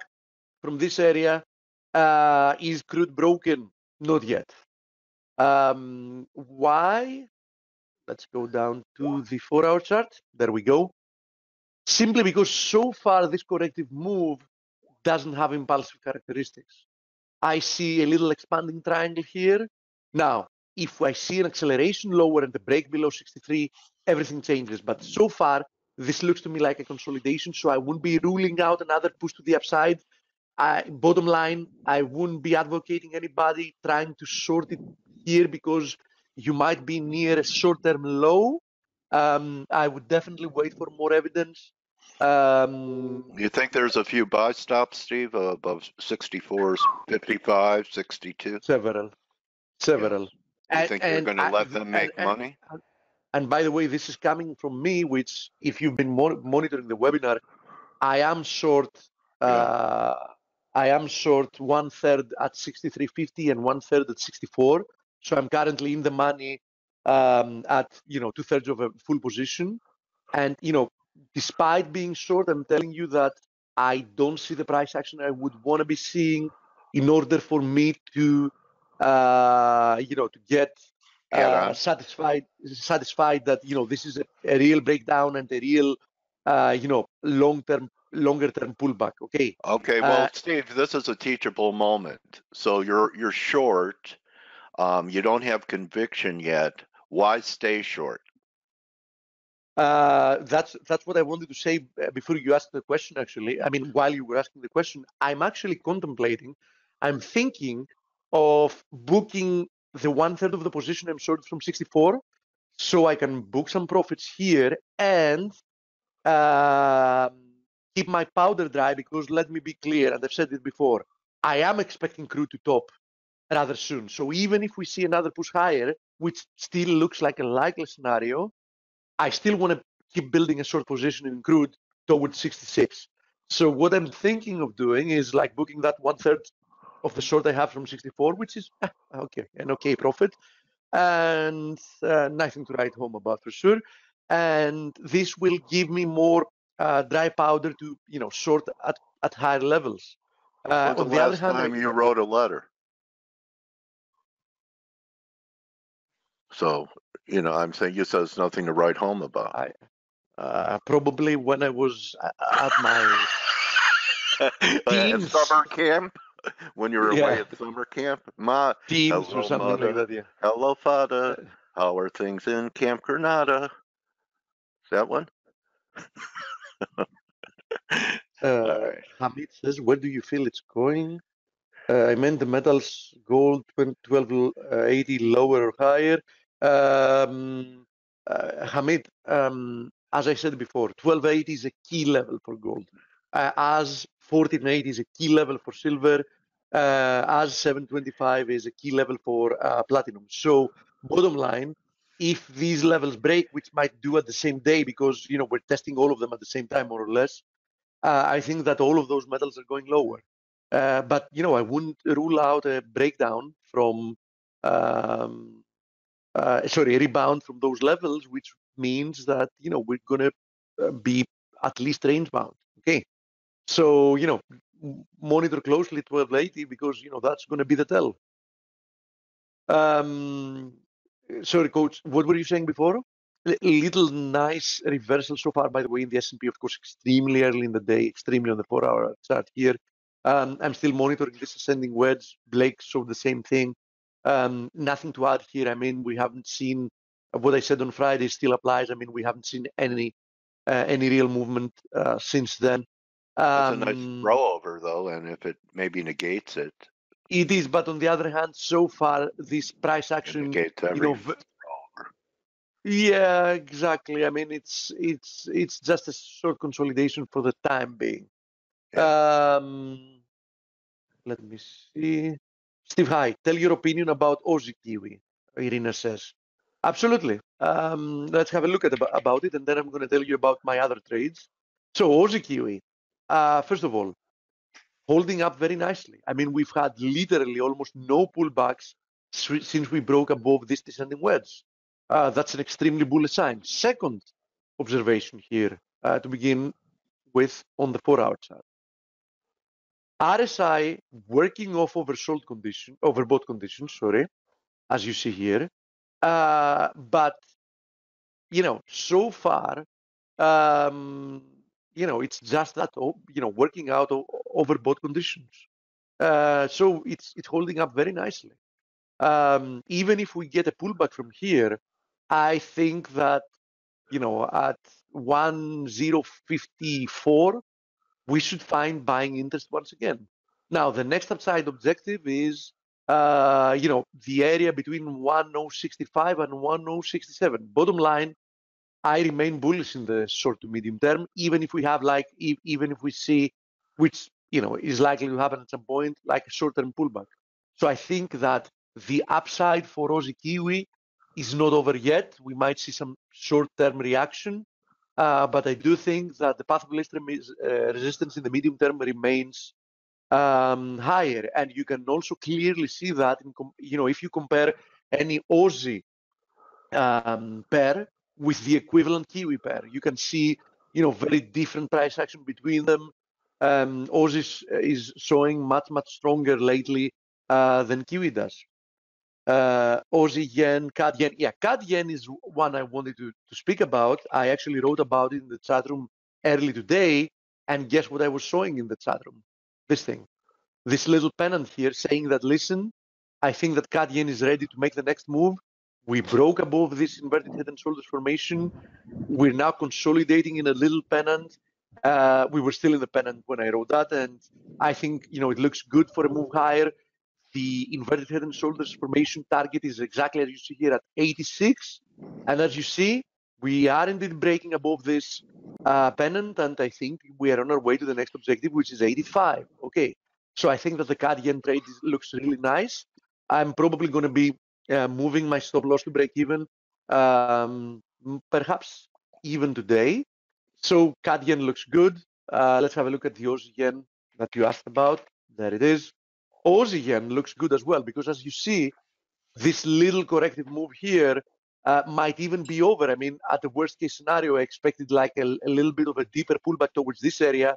from this area. Uh, is crude broken? Not yet. Um, why? Let's go down to the four hour chart. There we go. Simply because so far this corrective move doesn't have impulsive characteristics. I see a little expanding triangle here. Now, if I see an acceleration lower and the break below 63, everything changes. But so far, this looks to me like a consolidation. So I wouldn't be ruling out another push to the upside. I, bottom line, I wouldn't be advocating anybody trying to short it here because you might be near a short-term low. Um, I would definitely wait for more evidence. Um, You think there's a few buy stops, Steve, uh, above 64, 55, 62? several, several. You And- think you're going to let them make and- money? And by the way, this is coming from me, which if you've been mon- monitoring the webinar, I am short. Uh, I am short one third at 63.50 and one third at 64. So I'm currently in the money um, at you know two thirds of a full position. And you know, despite being short, I'm telling you that I don't see the price action I would want to be seeing in order for me to uh, you know to get Get uh, satisfied satisfied that you know this is a, a real breakdown and a real uh, you know long term longer term pullback okay Okay, well, Uh, Steve, this is a teachable moment. So you're you're short. Um, you don't have conviction yet. Why stay short? uh, that's that's what i wanted to say uh, before you asked the question actually i mean while you were asking the question i'm actually contemplating i'm thinking of booking the one third of the position i'm short from 64 so i can book some profits here and um, keep my powder dry because let me be clear and i've said it before i am expecting crude to top rather soon so even if we see another push higher which still looks like a likely scenario I still want to keep building a short position in crude towards 66. So what I'm thinking of doing is like booking that one third of the short I have from 64, which is eh, okay, an okay profit, and uh, nothing to write home about for sure. And this will give me more uh, dry powder to you know short at, at higher levels. Uh, on the the other last hand, I- time you wrote a letter? So, you know, I'm saying you said it's nothing to write home about. I- uh, probably when I was at my summer camp? When you were away Yeah. at summer camp? Ma, Hello, or something mother. like that. Yeah. hello, father. How are things in Camp Granada? Is that one? Uh, Hamid says, where do you feel it's going? Uh, I meant the metals, gold, 1280 lower or higher. Um, uh, Hamid, um, as I said before, 1280 is a key level for gold, uh, as 1480 is a key level for silver, uh, as 725 is a key level for uh, platinum. So, bottom line, if these levels break, which might do at the same day, because you know we're testing all of them at the same time, more or less, uh, I think that all of those metals are going lower. Uh, but you know, I wouldn't rule out a breakdown from, um, uh, sorry, a rebound from those levels, which means that you know we're going to uh, be at least range bound. Okay, so you know, monitor closely 1280 because you know that's going to be the tell. Um, sorry, coach, what were you saying before? Li- little nice reversal so far, by the way, in the S&P, of course, extremely early in the day, extremely on the four-hour chart here. Um, I'm still monitoring this ascending wedge. Blake showed the same thing. Um, nothing to add here. I mean, we haven't seen what I said on Friday still applies. I mean, we haven't seen any uh, any real movement uh, since then. That's a nice Um, throw over, though, and if it maybe negates it, It is, but on the other hand, so far this price it action negates every know, v- Yeah, exactly. I mean, it's it's it's just a short consolidation for the time being. Um, let me see. Steve, hi. Tell your opinion about Aussie Kiwi. Irina says. Absolutely. Um, let's have a look at about it, and then I'm going to tell you about my other trades. So Aussie Kiwi. Uh, first of all, holding up very nicely. I mean, we've had literally almost no pullbacks since we broke above this descending wedge. Uh, that's an extremely bullish sign. Second observation here uh, to begin with on the four-hour chart. RSI working off oversold condition, overbought conditions, sorry, as you see here. Uh, but you know, so far, um, you know, it's just that you know working out o- both conditions. Uh, so it's it's holding up very nicely. Um, even if we get a pullback from here, I think that you know at 1054 we should find buying interest once again. Now the next upside objective is uh, you know the area between 1065 and 1067. Bottom line, I remain bullish in the short to medium term, even if we have like, even if we see, which you know is likely to happen at some point, like a short-term pullback. So I think that the upside for Aussie Kiwi is not over yet. We might see some short-term reaction, uh, but I do think that the path of least uh, resistance in the medium term remains um, higher, and you can also clearly see that in you know if you compare any Aussie um, pair with the equivalent Kiwi pair, you can see you know very different price action between them. Um, Aussie is showing much much stronger lately uh, than Kiwi does. Uh, Aussie yen, CAD yen. Yeah, CAD yen is one I wanted to, to speak about. I actually wrote about it in the chat room early today, and guess what I was showing in the chat room? This thing, this little pennant here saying that listen, I think that CAD yen is ready to make the next move. We broke above this inverted head and shoulders formation. We're now consolidating in a little pennant. Uh, we were still in the pennant when I wrote that, and I think you know it looks good for a move higher. The inverted head and shoulders formation target is exactly as you see here at 86, and as you see, we are indeed breaking above this uh, pennant, and I think we are on our way to the next objective, which is 85. Okay, so I think that the CAD yen trade is, looks really nice. I'm probably going to be uh, moving my stop loss to break even, um, perhaps even today. So CAD yen looks good. Uh, let's have a look at the Aussie yen that you asked about. There it is. Aussie yen looks good as well because as you see, this little corrective move here uh, might even be over. I mean, at the worst case scenario, I expected like a, a little bit of a deeper pullback towards this area.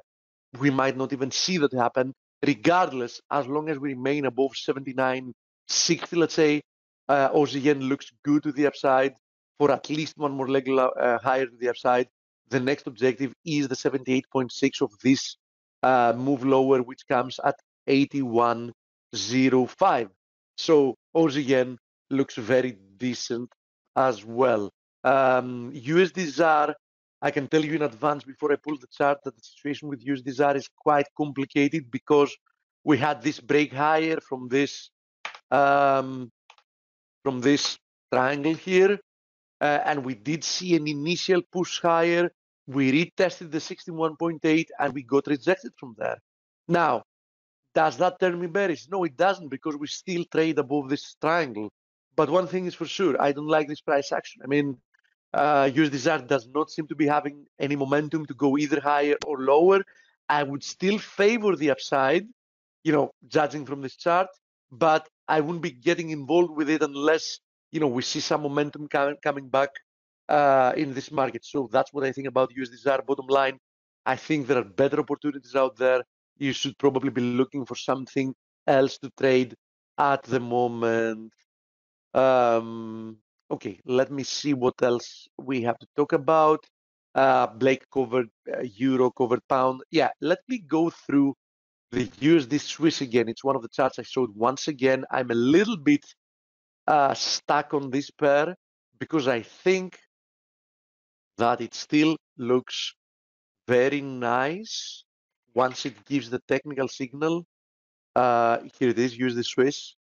We might not even see that happen. Regardless, as long as we remain above 79.60, let's say, uh, looks good to the upside for at least one more leg uh, higher to the upside. The next objective is the 78.6 of this uh, move lower, which comes at 81.05. So yen looks very decent as well. Um, USD ZAR, I can tell you in advance before I pull the chart that the situation with USD ZAR is quite complicated because we had this break higher from this um, from this triangle here, uh, and we did see an initial push higher. We retested the 61.8 and we got rejected from there. Now, does that turn me bearish? No, it doesn't because we still trade above this triangle. But one thing is for sure, I don't like this price action. I mean, uh, USD ZAR does not seem to be having any momentum to go either higher or lower. I would still favor the upside, you know, judging from this chart, but I wouldn't be getting involved with it unless, you know, we see some momentum com- coming back uh, in this market. So that's what I think about USD ZAR. Bottom line, I think there are better opportunities out there. You should probably be looking for something else to trade at the moment. Um, okay, let me see what else we have to talk about. Uh, Blake covered uh, euro, covered pound. Yeah, let me go through the USD Swiss again. It's one of the charts I showed once again. I'm a little bit uh, stuck on this pair because I think that it still looks very nice once it gives the technical signal. Uh, here it is, use USD Swiss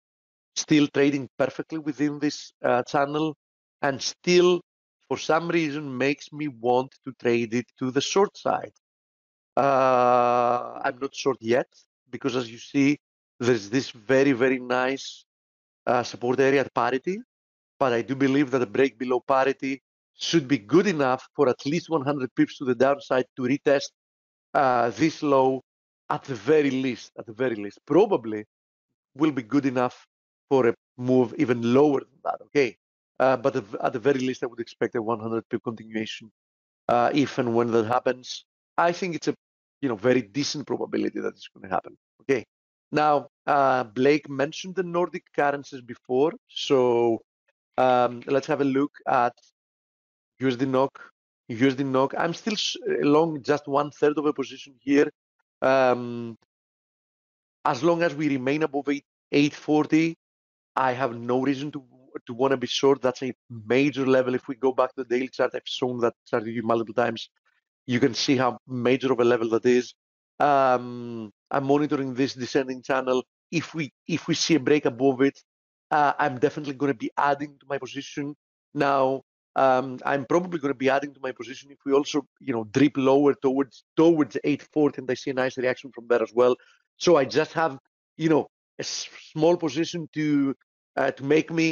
still trading perfectly within this uh, channel and still for some reason makes me want to trade it to the short side. Uh, I'm not sure yet because as you see, there's this very, very nice uh, support area at parity, but I do believe that a break below parity should be good enough for at least 100 pips to the downside to retest uh, this low at the very least, at the very least, probably will be good enough for a move even lower than that. Okay, uh, but at the very least, I would expect a 100 pip continuation uh, if and when that happens. I think it's a you know very decent probability that it's going to happen. Okay, now uh, Blake mentioned the Nordic currencies before, so um, let's have a look at USD NOK. USD NOK. I'm still long just one third of a position here. Um, as long as we remain above 8, 840, I have no reason to to want to be short. That's a major level. If we go back to the daily chart, I've shown that chart to you multiple times. You can see how major of a level that is. Um, I'm monitoring this descending channel. If we if we see a break above it, uh, I'm definitely going to be adding to my position. Now, Um, I'm probably going to be adding to my position if we also, you know, drip lower towards towards 840, and I see a nice reaction from there as well. So I just have, you know, a small position to uh, to make me,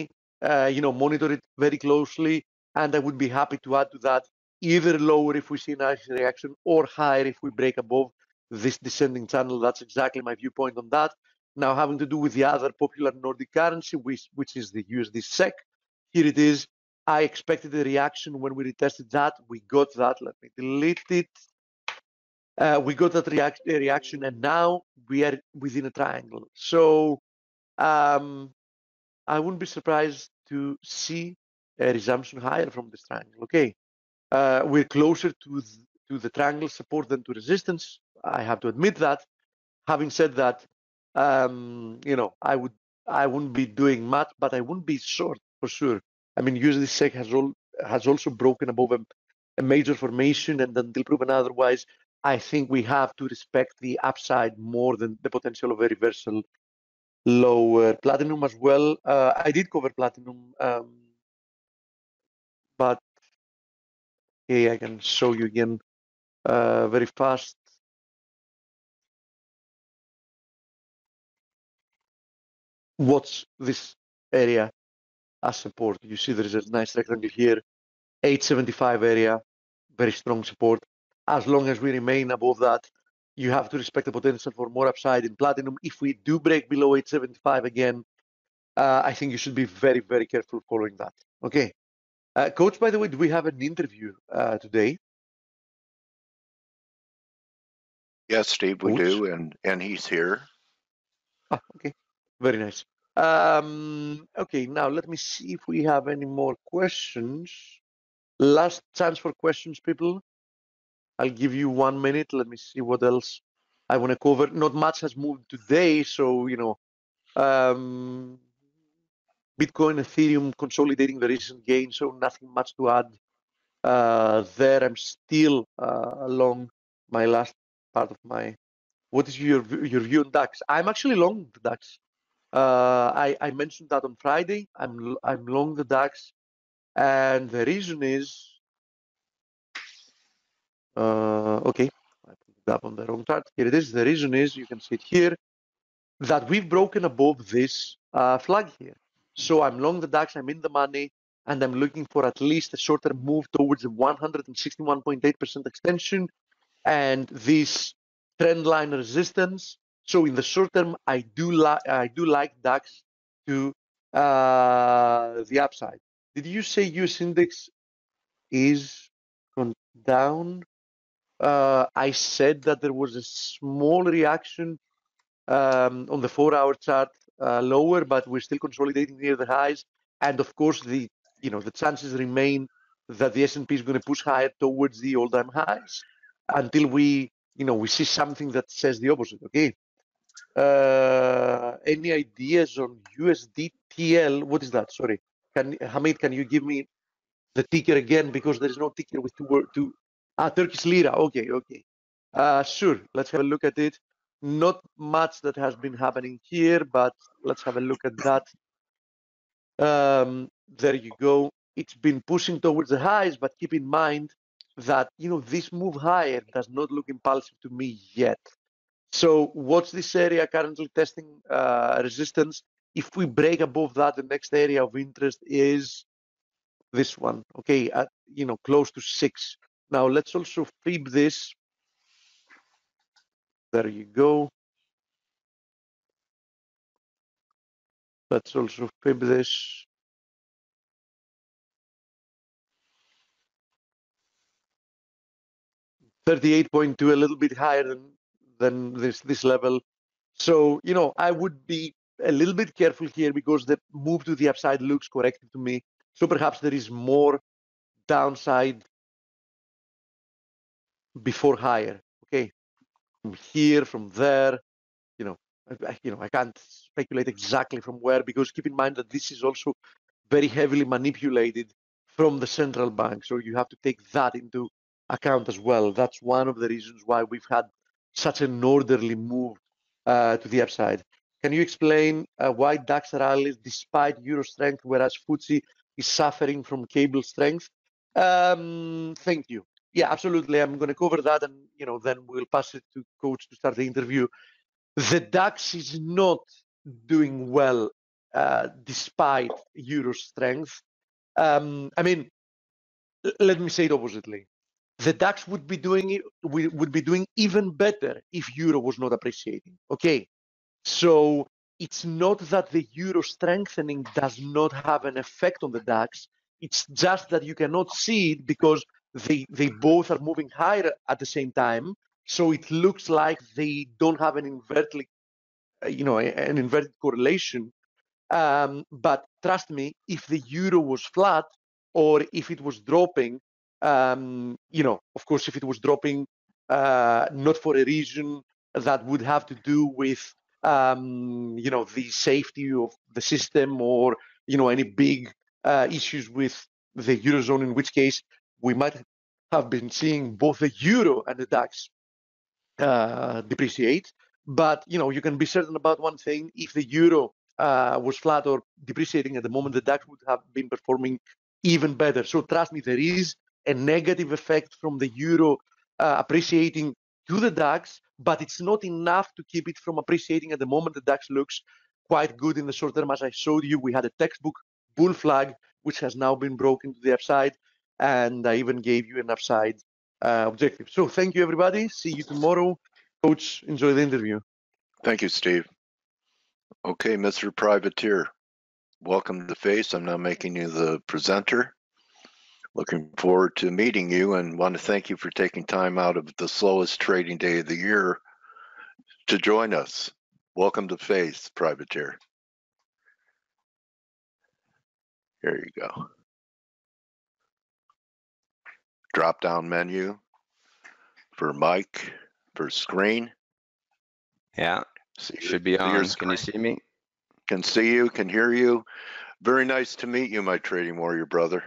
uh, you know, monitor it very closely, and I would be happy to add to that either lower if we see a nice reaction or higher if we break above this descending channel. That's exactly my viewpoint on that. Now, having to do with the other popular Nordic currency, which, which is the USD SEK, here it is. I expected a reaction when we retested that. We got that. Let me delete it. Uh, we got that react reaction, and now we are within a triangle. So um, I wouldn't be surprised to see a resumption higher from this triangle. Okay, uh, we're closer to th to the triangle support than to resistance. I have to admit that. Having said that, um, you know, I would I wouldn't be doing much, but I wouldn't be short for sure. I mean, usually SEK has all has also broken above a, a major formation, and until proven otherwise, I think we have to respect the upside more than the potential of a reversal lower. Platinum as well. Uh, I did cover platinum, um, but okay, I can show you again uh, very fast. What's this area as support? You see there is a nice rectangle here, 875 area, very strong support. As long as we remain above that, you have to respect the potential for more upside in platinum. If we do break below 875 again, uh, I think you should be very, very careful following that. Okay. Uh, Coach, by the way, do we have an interview uh, today? Yes, Steve, we Coach? do, and and he's here. Ah, okay, very nice. Um, okay, now let me see if we have any more questions. Last chance for questions, people. I'll give you one minute. Let me see what else I want to cover. Not much has moved today, so you know, um, Bitcoin, Ethereum consolidating the recent gain, so nothing much to add uh, there. I'm still uh, along my last part of my. What is your your view on DAX? I'm actually long the DAX. Uh, I, I mentioned that on Friday. I'm I'm long the DAX, and the reason is uh, okay, I put it up on the wrong chart. Here it is. The reason is, you can see it here, that we've broken above this uh, flag here. So I'm long the DAX, I'm in the money, and I'm looking for at least a shorter move towards the 161.8% extension and this trend line resistance. So in the short term, I do like I do like DAX to uh, the upside. Did you say US index is down? uh, I said that there was a small reaction um, on the four-hour chart lower, but we're still consolidating near the highs. And of course, the you know the chances remain that the S&P is going to push higher towards the all-time highs until we you know we see something that says the opposite. Okay. Uh, any ideas on USDTL? What is that? Sorry, can Hamid? Can you give me the ticker again because there is no ticker with two two Ah, Turkish lira. Okay, okay. Uh, sure. Let's have a look at it. Not much that has been happening here, but let's have a look at that. Um, there you go. It's been pushing towards the highs, but keep in mind that you know this move higher does not look impulsive to me yet. So what's this area currently testing uh, resistance. If we break above that, the next area of interest is this one. Okay, at you know close to six. Now let's also flip this. There you go. Let's also this. Thirty-eight point two, a little bit higher than than this this level. So you know, I would be a little bit careful here because the move to the upside looks correct to me. So perhaps there is more downside before higher. From here, from there, you know, I, you know, I can't speculate exactly from where because keep in mind that this is also very heavily manipulated from the central bank. So you have to take that into account as well. That's one of the reasons why we've had such an orderly move uh, to the upside. Can you explain uh, why DAX rallies despite euro strength, whereas FTSE is suffering from cable strength. Um, thank you. Yeah, absolutely. I'm going to cover that, and you know, then we'll pass it to coach to start the interview. The DAX is not doing well uh, despite euro strength. Um, I mean, let me say it oppositely. The DAX would be doing it would be doing even better if euro was not appreciating. Okay, so it's not that the euro strengthening does not have an effect on the DAX. It's just that you cannot see it because they they both are moving higher at the same time. So it looks like they don't have an inverted, you know, an inverted correlation. Um, but trust me, if the euro was flat or if it was dropping, um, you know, of course, if it was dropping, uh, not for a reason that would have to do with um, you know, the safety of the system or, you know, any big uh, issues with the Eurozone, in which case we might have been seeing both the Euro and the DAX uh, depreciate. But, you know, you can be certain about one thing. If the Euro uh, was flat or depreciating at the moment, the DAX would have been performing even better. So trust me, there is a negative effect from the Euro uh, appreciating to the DAX, but it's not enough to keep it from appreciating at the moment. The DAX looks quite good in the short term. As I showed you, we had a textbook bull flag, which has now been broken to the upside. And I even gave you an upside uh, objective. So thank you, everybody. See you tomorrow. Coach, enjoy the interview. Thank you, Steve. Okay, Mr. Privateer, welcome to FACE. I'm now making you the presenter. Looking forward to meeting you and want to thank you for taking time out of the slowest trading day of the year to join us. Welcome to FACE, Privateer. Here you go. Drop down menu for mic, for screen. Yeah, see, should be on. Can you see me? Can see you, can hear you. Very nice to meet you, my trading warrior brother.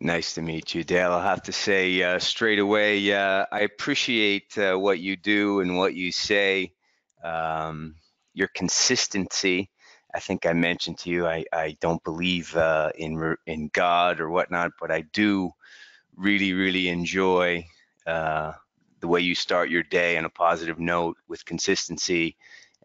Nice to meet you, Dale. I'll have to say uh, straight away, uh, I appreciate uh, what you do and what you say. Um, your consistency. I think I mentioned to you, I, I don't believe uh, in in God or whatnot, but I do really, really enjoy uh, the way you start your day on a positive note with consistency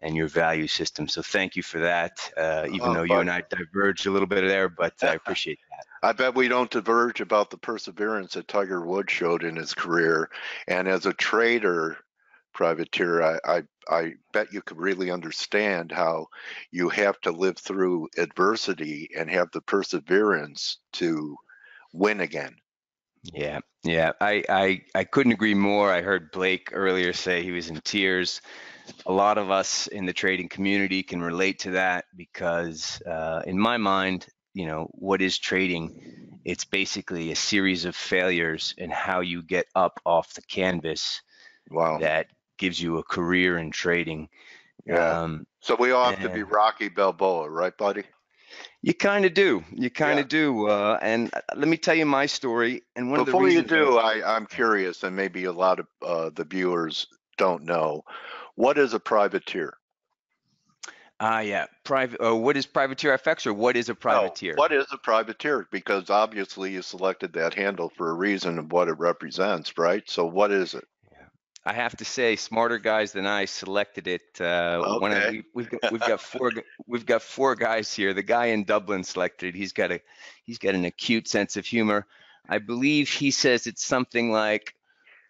and your value system. So thank you for that. Uh, even oh, though you and I diverged a little bit there, but I appreciate that. I bet we don't diverge about the perseverance that Tiger Woods showed in his career. And as a trader, privateer, I, I, I bet you could really understand how you have to live through adversity and have the perseverance to win again. Yeah, yeah, I, I, I couldn't agree more. I heard Blake earlier say he was in tears. A lot of us in the trading community can relate to that because uh, in my mind you know what is trading? It's basically a series of failures and how you get up off the canvas wow. that gives you a career in trading. Yeah. Um, so we all have to be rocky balboa right buddy you kind of do. You kind of yeah. do. Uh, and uh, let me tell you my story. And one before of the you do, I, I'm curious, and maybe a lot of uh, the viewers don't know. What is a privateer? Ah, uh, yeah. Private. Uh, what is privateer FX, or what is a privateer? No, what is a privateer? Because obviously you selected that handle for a reason of what it represents, right? So what is it? I have to say, smarter guys than I selected it. Uh, okay. I, we, have got, we've got four we've got four guys here. The guy in Dublin selected. He's got a he's got an acute sense of humor. I believe he says it's something like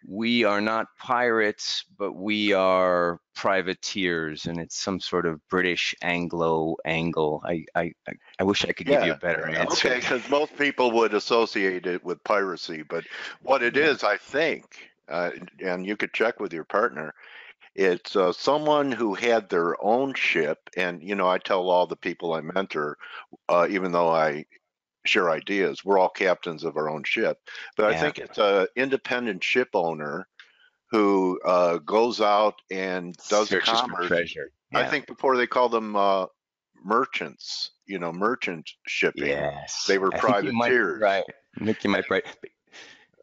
we are not pirates, but we are privateers, and it's some sort of British Anglo angle. I I I wish I could yeah. give you a better answer. Okay, because most people would associate it with piracy, but what it is, I think, uh, and you could check with your partner. It's uh, someone who had their own ship, and you know, I tell all the people I mentor, uh, even though I share ideas. We're all captains of our own ship, but yeah. I think it's an independent ship owner who uh, goes out and does Searches commerce. treasure. Yeah. I think before they call them uh, merchants, you know, merchant shipping. Yes, they were privateers. Right, Nick, you might right.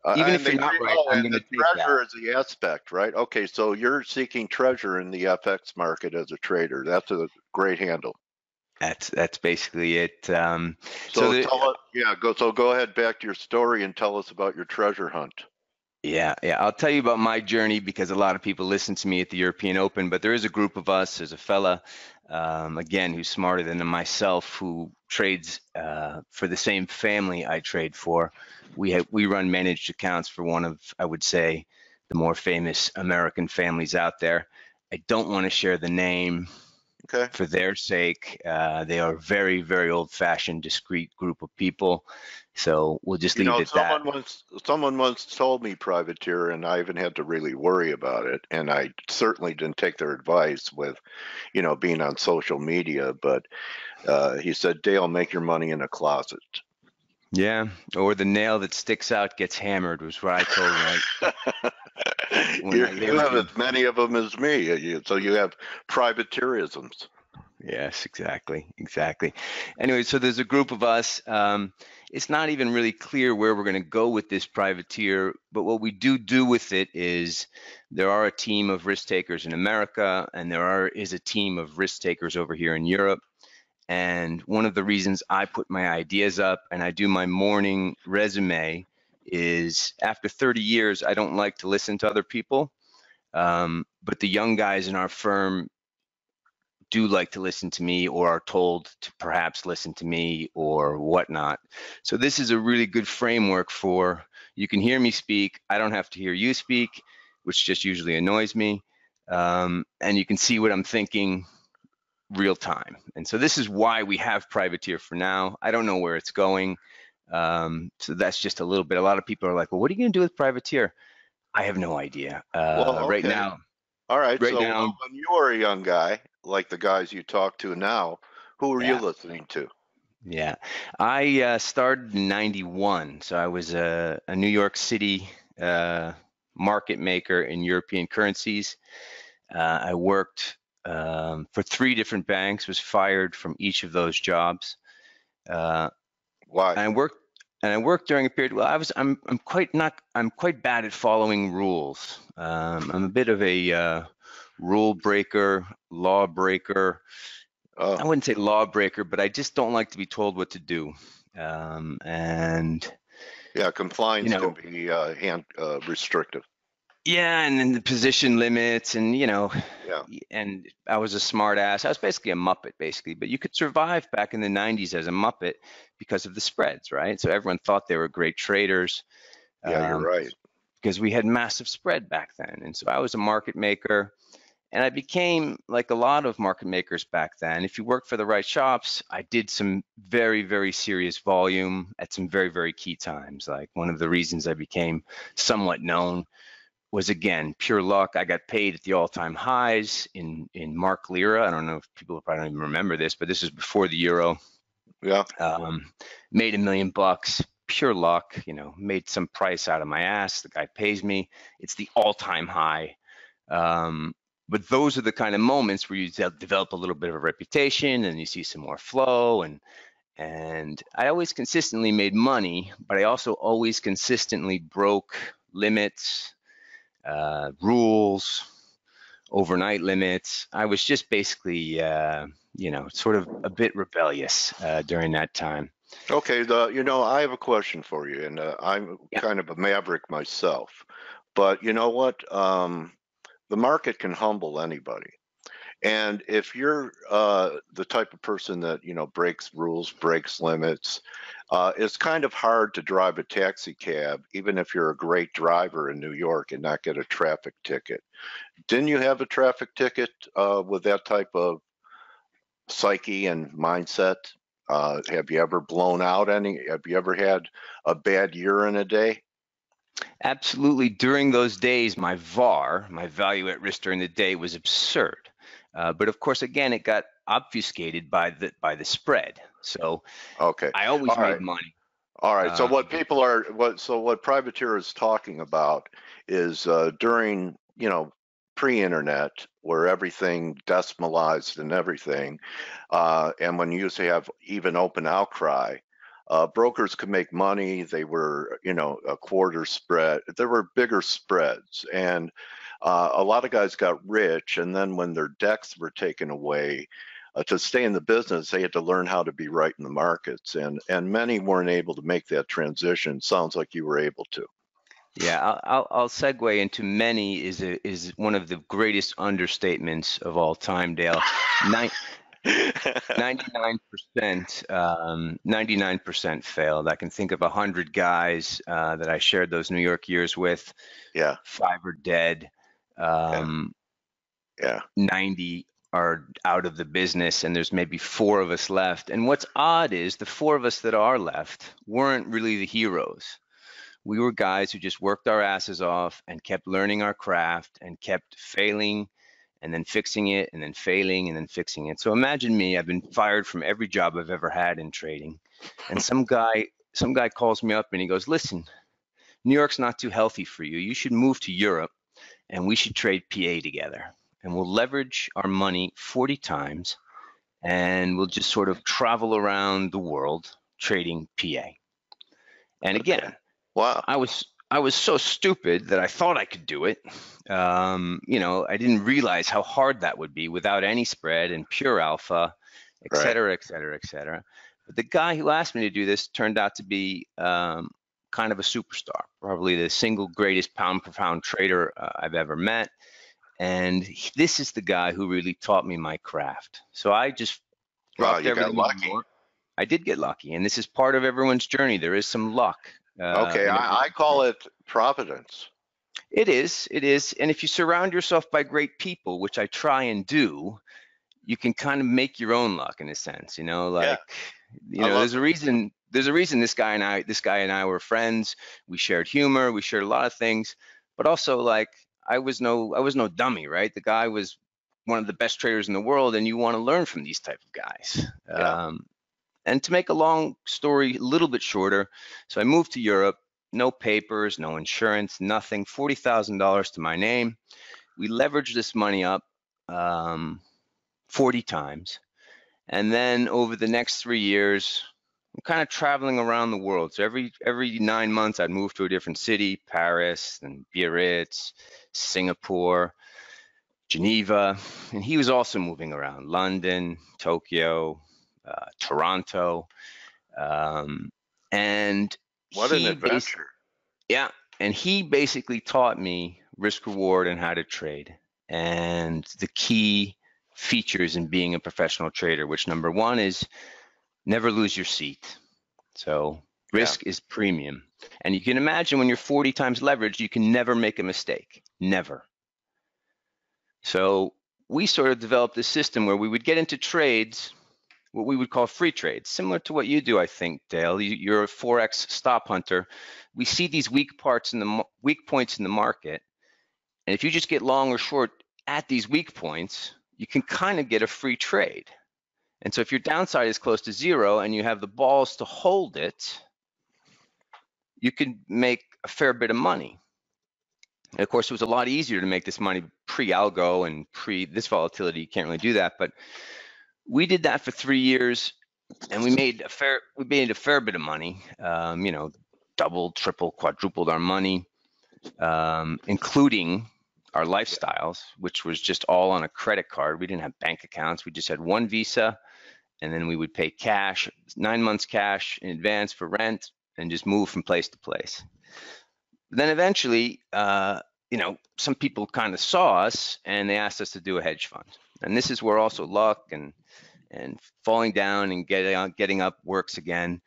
Uh, Even if you're not right, I'm going to take treasure that. is the aspect, right? Okay, so you're seeking treasure in the FX market as a trader. That's a great handle. That's that's basically it. Um, So, So the- tell us, yeah, go, so go ahead back to your story and tell us about your treasure hunt. Yeah, yeah. I'll tell you about my journey because a lot of people listen to me at the European Open, but there is a group of us. There's a fella, um, again, who's smarter than myself, who trades uh, for the same family I trade for. We have we run managed accounts for one of, I would say, the more famous American families out there. I don't want to share the name Okay. for their sake. Uh, they are very, very old-fashioned, discreet group of people. So we'll just You leave know, it at that. someone once someone once told me privateer, and I even had to really worry about it. And I certainly didn't take their advice with, you know, being on social media. But uh, he said, Dale, make your money in a closet. Yeah, or the nail that sticks out gets hammered was what I told him. You you have as many of them as me. uh, you- So you have privateerisms. Yes, exactly, exactly. Anyway, so there's a group of us. Um, it's not even really clear where we're going to go with this privateer, but what we do do with it is there are a team of risk takers in America, and there are is a team of risk takers over here in Europe. And one of the reasons I put my ideas up and I do my morning resume is after 30 years, I don't like to listen to other people. Um, but the young guys in our firm do like to listen to me or are told to perhaps listen to me or whatnot. So this is a really good framework for you can hear me speak. I don't have to hear you speak, which just usually annoys me. Um, and you can see what I'm thinking real time. And so this is why we have Privateer for now. I don't know where it's going. Um, so that's just a little bit. A lot of people are like, well, what are you going to do with Privateer? I have no idea. Uh, Well, Right now, All right. Right so now- uh, when you were a young guy, like the guys you talk to now, who were you listening to? Yeah, I uh, started in '91, so I was a, a New York City uh, market maker in European currencies. Uh, I worked um, for three different banks, was fired from each of those jobs. Why? and I worked and I worked during a period. Well, I was I'm I'm quite not I'm quite bad at following rules. Um, I'm a bit of a uh, rule breaker, law breaker. Oh, I wouldn't say lawbreaker, but I just don't like to be told what to do. Um, and yeah, compliance you know- can be uh, hand uh, restrictive. Yeah, and then the position limits, and you know, Yeah. and I was a smart ass. I was basically a muppet, basically. But you could survive back in the '90s as a muppet because of the spreads, right? So everyone thought they were great traders. Yeah, you're um, right. because we had massive spread back then. And so I was a market maker and I became like a lot of market makers back then. If you work for the right shops, I did some very, very serious volume at some very, very key times. Like one of the reasons I became somewhat known was again pure luck. I got paid at the all-time highs in in Mark Lira. I don't know if people probably don't even remember this, but this is before the euro Yeah. um, made a million bucks pure luck you know made some price out of my ass the guy pays me it's the all-time high um, but those are the kind of moments where you de- develop a little bit of a reputation and you see some more flow and and i always consistently made money but i also always consistently broke limits uh, rules overnight limits i was just basically uh, you know sort of a bit rebellious uh, during that time Okay. The you know I have a question for you, and uh, I'm Yeah. kind of a maverick myself, but you know what? Um, the market can humble anybody. And if you're uh, the type of person that you know breaks rules, breaks limits, uh, it's kind of hard to drive a taxi cab, even if you're a great driver in New York and not get a traffic ticket. Didn't you have a traffic ticket uh, with that type of psyche and mindset? Uh, have you ever blown out any? Have you ever had a bad year in a day? Absolutely. During those days, my VAR, my value at risk during the day, was absurd. Uh, but of course, again, it got obfuscated by the by the spread. So Okay. I always All made right. money. All right. So Um, what people are what so what privateer is talking about is uh, during you know pre-internet where everything decimalized and everything, uh, and when you used to have even open outcry, uh, brokers could make money. They were you know a quarter spread. There were bigger spreads, and uh, a lot of guys got rich. And then when their decks were taken away. Uh, to stay in the business, they had to learn how to be right in the markets, and and many weren't able to make that transition. Sounds like you were able to. Yeah, I'll, I'll, I'll segue into many is a, is one of the greatest understatements of all time, Dale. Nine, 99%, um, 99% failed. I can think of 100 guys uh, that I shared those New York years with. Yeah, Five are dead. Um, yeah, 90 are out of the business, and there's maybe four of us left. And what's odd is the four of us that are left weren't really the heroes. We were guys who just worked our asses off and kept learning our craft and kept failing and then fixing it and then failing and then fixing it. So imagine me, I've been fired from every job I've ever had in trading. And some guy some guy calls me up and he goes, "Listen, New York's not too healthy for you. You should move to Europe and we should trade PA together. And we'll leverage our money 40 times and we'll just sort of travel around the world trading PA." And again, wow. I was I was so stupid that I thought I could do it. Um, you know, I didn't realize how hard that would be without any spread and pure alpha, et Right. cetera, et cetera, et cetera. But the guy who asked me to do this turned out to be um, kind of a superstar, probably the single greatest pound for pound trader uh, I've ever met. And he- this is the guy who really taught me my craft. So I just Wow, dropped you got everything lucky. I did get lucky, and this is part of everyone's journey. There is some luck. uh, Okay, I, I call it providence. it is, it is. And if you surround yourself by great people, which I try and do, you can kind of make your own luck in a sense, you know, like you know, there's a reason there's a reason this guy and I this guy and I were friends. We shared humor, we shared a lot of things, but also like I was no I was no dummy, right? The guy was one of the best traders in the world and you want to learn from these type of guys. Yeah. Um, and to make a long story a little bit shorter, so I moved to Europe, no papers, no insurance, nothing, $40,000 to my name. We leveraged this money up um, 40 times. And then over the next three years, I'm kind of traveling around the world. So every every nine months, I'd move to a different city, Paris, and Biarritz, Singapore, Geneva, and he was also moving around. London, Tokyo, uh, Toronto, um, and What an adventure. yeah, and he basically taught me risk reward and how to trade. And the key features in being a professional trader, which number one is never lose your seat. So Yeah. risk is premium. And you can imagine when you're 40 times leveraged, you can never make a mistake. Never. So we sort of developed this system where we would get into trades, what we would call free trades, similar to what you do, I think, Dale. You, you're a forex stop hunter. We see these weak parts in the weak points in the market, and if you just get long or short at these weak points, you can kind of get a free trade. And so if your downside is close to zero and you have the balls to hold it, you can make a fair bit of money. And of course, it was a lot easier to make this money pre-algo and pre this volatility. You can't really do that, but we did that for three years, and we made a fair we made a fair bit of money. Um, you know, doubled, triple, quadrupled our money, um, including our lifestyles, which was just all on a credit card. We didn't have bank accounts. We just had one Visa, and then we would pay cash, nine months cash in advance for rent, and just move from place to place. Then eventually, uh, you know, some people kind of saw us and they asked us to do a hedge fund. And this is where also luck and and falling down and getting up, getting up works again.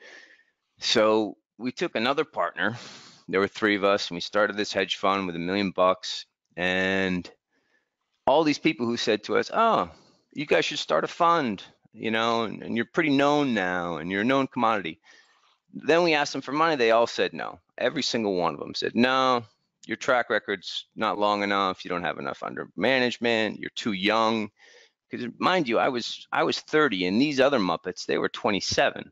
So we took another partner. There were three of us, and we started this hedge fund with a million bucks. And all these people who said to us, "Oh, you guys should start a fund," you know, and, and you're pretty known now, and you're a known commodity. Then we asked them for money. They all said no. Every single one of them said, "No, your track record's not long enough. You don't have enough under management. You're too young." Because mind you, I was I was 30, and these other Muppets they were 27,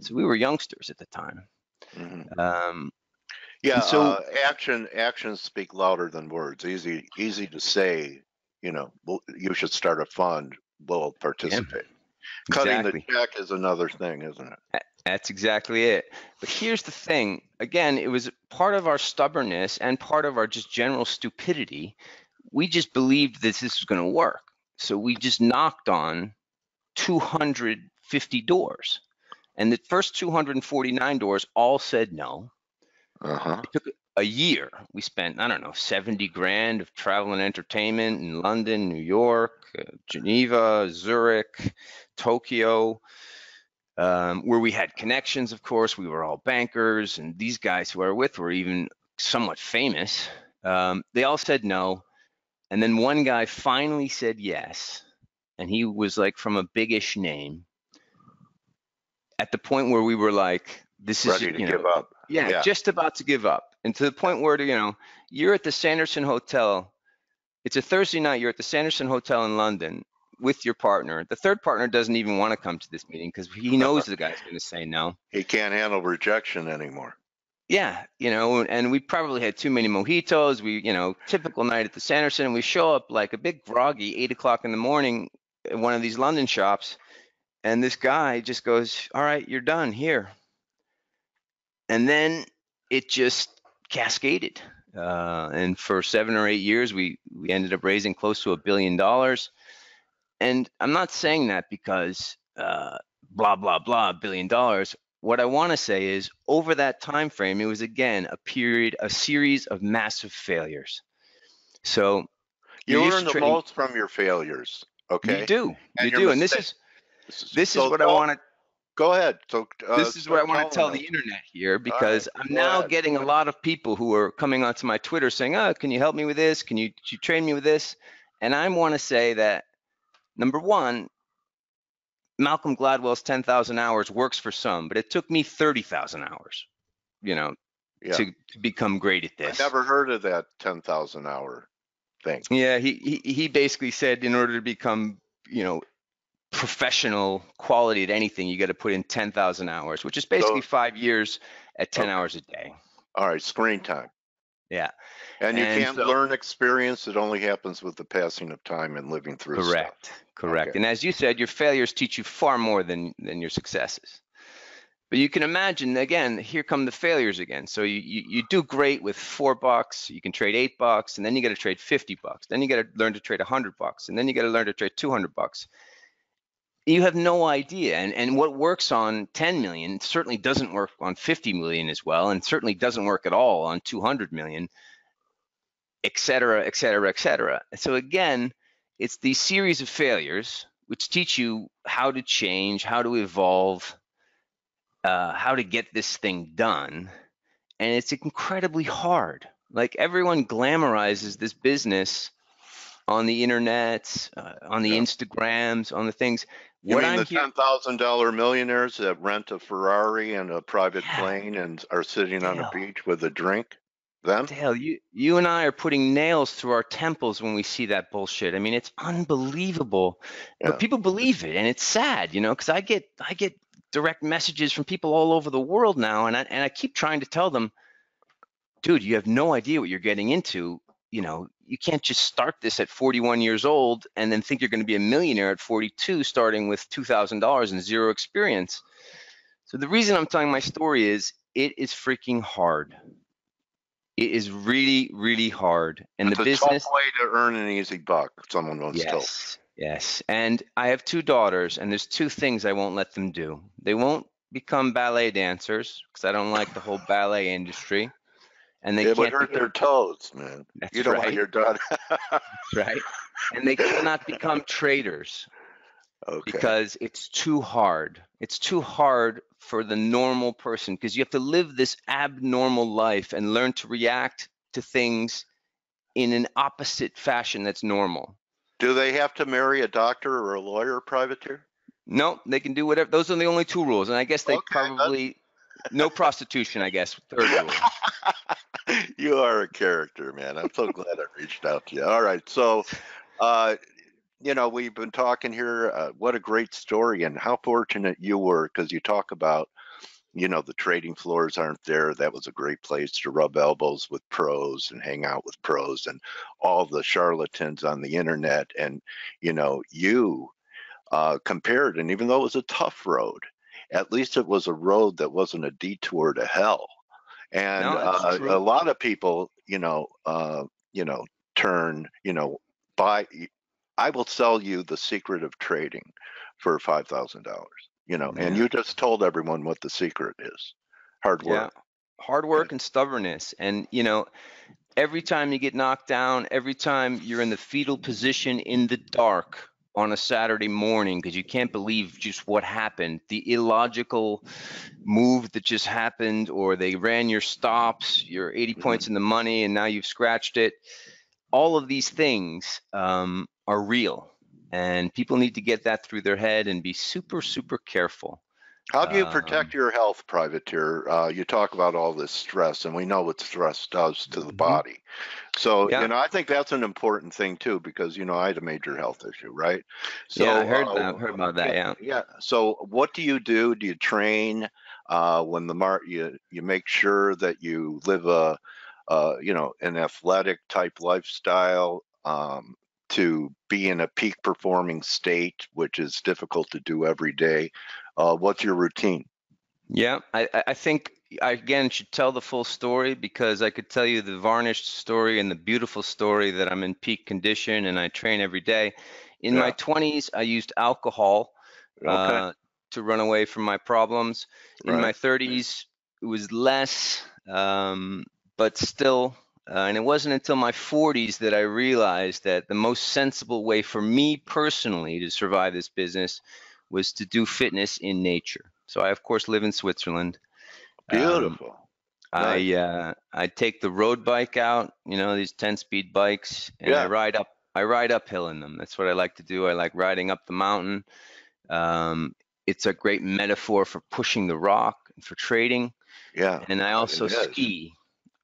so we were youngsters at the time. Mhm. Um, Yeah, so- uh, action actions speak louder than words. Easy easy to say, you know, you should start a fund. We'll participate. Cutting exactly. the check is another thing, isn't it? That's exactly it. But here's the thing. Again, it was part of our stubbornness and part of our just general stupidity. We just believed that this was going to work. So we just knocked on 250 doors. And the first 249 doors all said no. Uh-huh. It took a year. We spent, I don't know, 70 grand of travel and entertainment in London, New York, uh, Geneva, Zurich, Tokyo, um, where we had connections, of course. We were all bankers, and these guys who I were with were even somewhat famous. Um, they all said no. And then one guy finally said yes. And he was like from a biggish name at the point where we were like, this is, Ready to you know, give up. yeah, Yeah. just about to give up. And to the point where, you know, you're at the Sanderson Hotel. It's a Thursday night. You're at the Sanderson Hotel in London with your partner. The third partner doesn't even want to come to this meeting because he uh-huh. knows the guy's going to say no. He can't handle rejection anymore. Yeah, you know, and we probably had too many mojitos. We, you know, typical night at the Sanderson. We show up like a big groggy, eight o'clock in the morning at one of these London shops, and this guy just goes, "All right, you're done here." And then it just cascaded. Uh, and for seven or eight years, we we ended up raising close to a billion dollars. And I'm not saying that because uh, blah blah blah billion dollars what I want to say is over that time frame, it was again a period, a series of massive failures. So You learn the most from your failures. Okay. you do, And you do, and this is this So is what I want to. Go ahead. So uh, This is what I want to tell the internet here because I'm go now ahead. getting a lot of people who are coming onto my Twitter saying, "Oh, can you help me with this? Can you, you train me with this?" And I want to say that number one, Malcolm Gladwell's 10,000 hours works for some, but it took me 30,000 hours, you know, Yeah. to, to become great at this. I never heard of that 10,000 hour thing. Yeah, he, he he basically said in order to become, you know, professional quality at anything, you got to put in 10,000 hours, which is basically So- five years at 10 Okay. hours a day. All right, screen time. Yeah, And you And can't so- learn experience. It only happens with the passing of time and living through stuff. correct, correct. Okay. And as you said, your failures teach you far more than than your successes. But you can imagine again, here come the failures again. So you, you, you do great with four bucks, you can trade eight bucks, and then you got to trade 50 bucks. Then you got to learn to trade 100 bucks, and then you got to learn to trade 200 bucks. You have no idea. And, and what works on 10 million certainly doesn't work on 50 million as well, and certainly doesn't work at all on 200 million, et cetera, et cetera, et cetera. So again, it's these series of failures which teach you how to change, how to evolve, uh, how to get this thing done. And it's incredibly hard. Like everyone glamorizes this business on the internet, uh, on the Yeah. Instagrams, on the things. You what mean I'm the ten thousand dollar millionaires that rent a Ferrari and a private Yeah. plane and are sitting on a beach with a drink? Them? Dale, you you and I are putting nails through our temples when we see that bullshit. I mean, it's unbelievable, Yeah. but people believe it, and it's sad, you know, because I get I get direct messages from people all over the world now, and I and I keep trying to tell them, dude, you have no idea what you're getting into. You know, you can't just start this at 41 years old and then think you're going to be a millionaire at 42, starting with $2,000 and zero experience. So the reason I'm telling my story is it is freaking hard. It is really, really hard. And it's the a business. tough way to earn an easy buck. Someone told. Yes, yes. And I have two daughters, and there's two things I won't let them do. They won't become ballet dancers because I don't like the whole ballet industry. And they It would hurt their toes, man. That's you don't right. want your daughter. right. And they cannot become traders okay. because it's too hard. It's too hard for the normal person because you have to live this abnormal life and learn to react to things in an opposite fashion that's normal. Do they have to marry a doctor or a lawyer, privateer? No, they can do whatever. Those are the only two rules, and I guess they Okay, that's- probably no prostitution. I guess third rule. you are a character, man. I'm so glad I reached out to you. All right, so, uh, you know, we've been talking here. Uh, what a great story, and how fortunate you were, because you talk about, you know, the trading floors aren't there. That was a great place to rub elbows with pros and hang out with pros, and all the charlatans on the internet. And you know, you uh, compared, and even though it was a tough road, at least it was a road that wasn't a detour to hell. And No, uh, a lot of people, you know, uh, you know, turn, you know, buy. I will sell you the secret of trading for five thousand dollars. You know, and you just told everyone what the secret is: hard work. hard work and stubbornness and you know every time you get knocked down every time you're in the fetal position in the dark on a saturday morning because you can't believe just what happened. The illogical move that just happened or they ran your stops you're 80 Mhm. points in the money and now you've scratched it. All of these things um, are real and people need to get that through their head and be super super careful How do you Um, protect your health, privateer? Uh, you talk about all this stress, and we know what stress does to the Mhm. body. So, Yeah. you know, I think that's an important thing too, because you know I had a major health issue, right? So, yeah i heard uh, that heard about that yeah Yeah. So, what do you do? Do you train uh, when the mar? You you make sure that you live a, uh, you know, an athletic type lifestyle um, to be in a peak performing state, which is difficult to do every day. Uh, what's your routine? Yeah, I, I- think I again should tell the full story because I could tell you the varnished story and the beautiful story that I'm in peak condition and I train every day. In my 20s, I used alcohol Okay. uh, to run away from my problems. In my 30s, it was less, um, but still. Uh, and it wasn't until my 40s that I realized that the most sensible way for me personally to survive this business was to do fitness in nature. So I, of course, live in Switzerland. Um, Beautiful. I uh, I take the road bike out, you know, these 10 speed bikes, and I ride up I ride uphill in them. That's what I like to do. I like riding up the mountain. Um, it's a great metaphor for pushing the rock and for trading. yeah. And I also ski.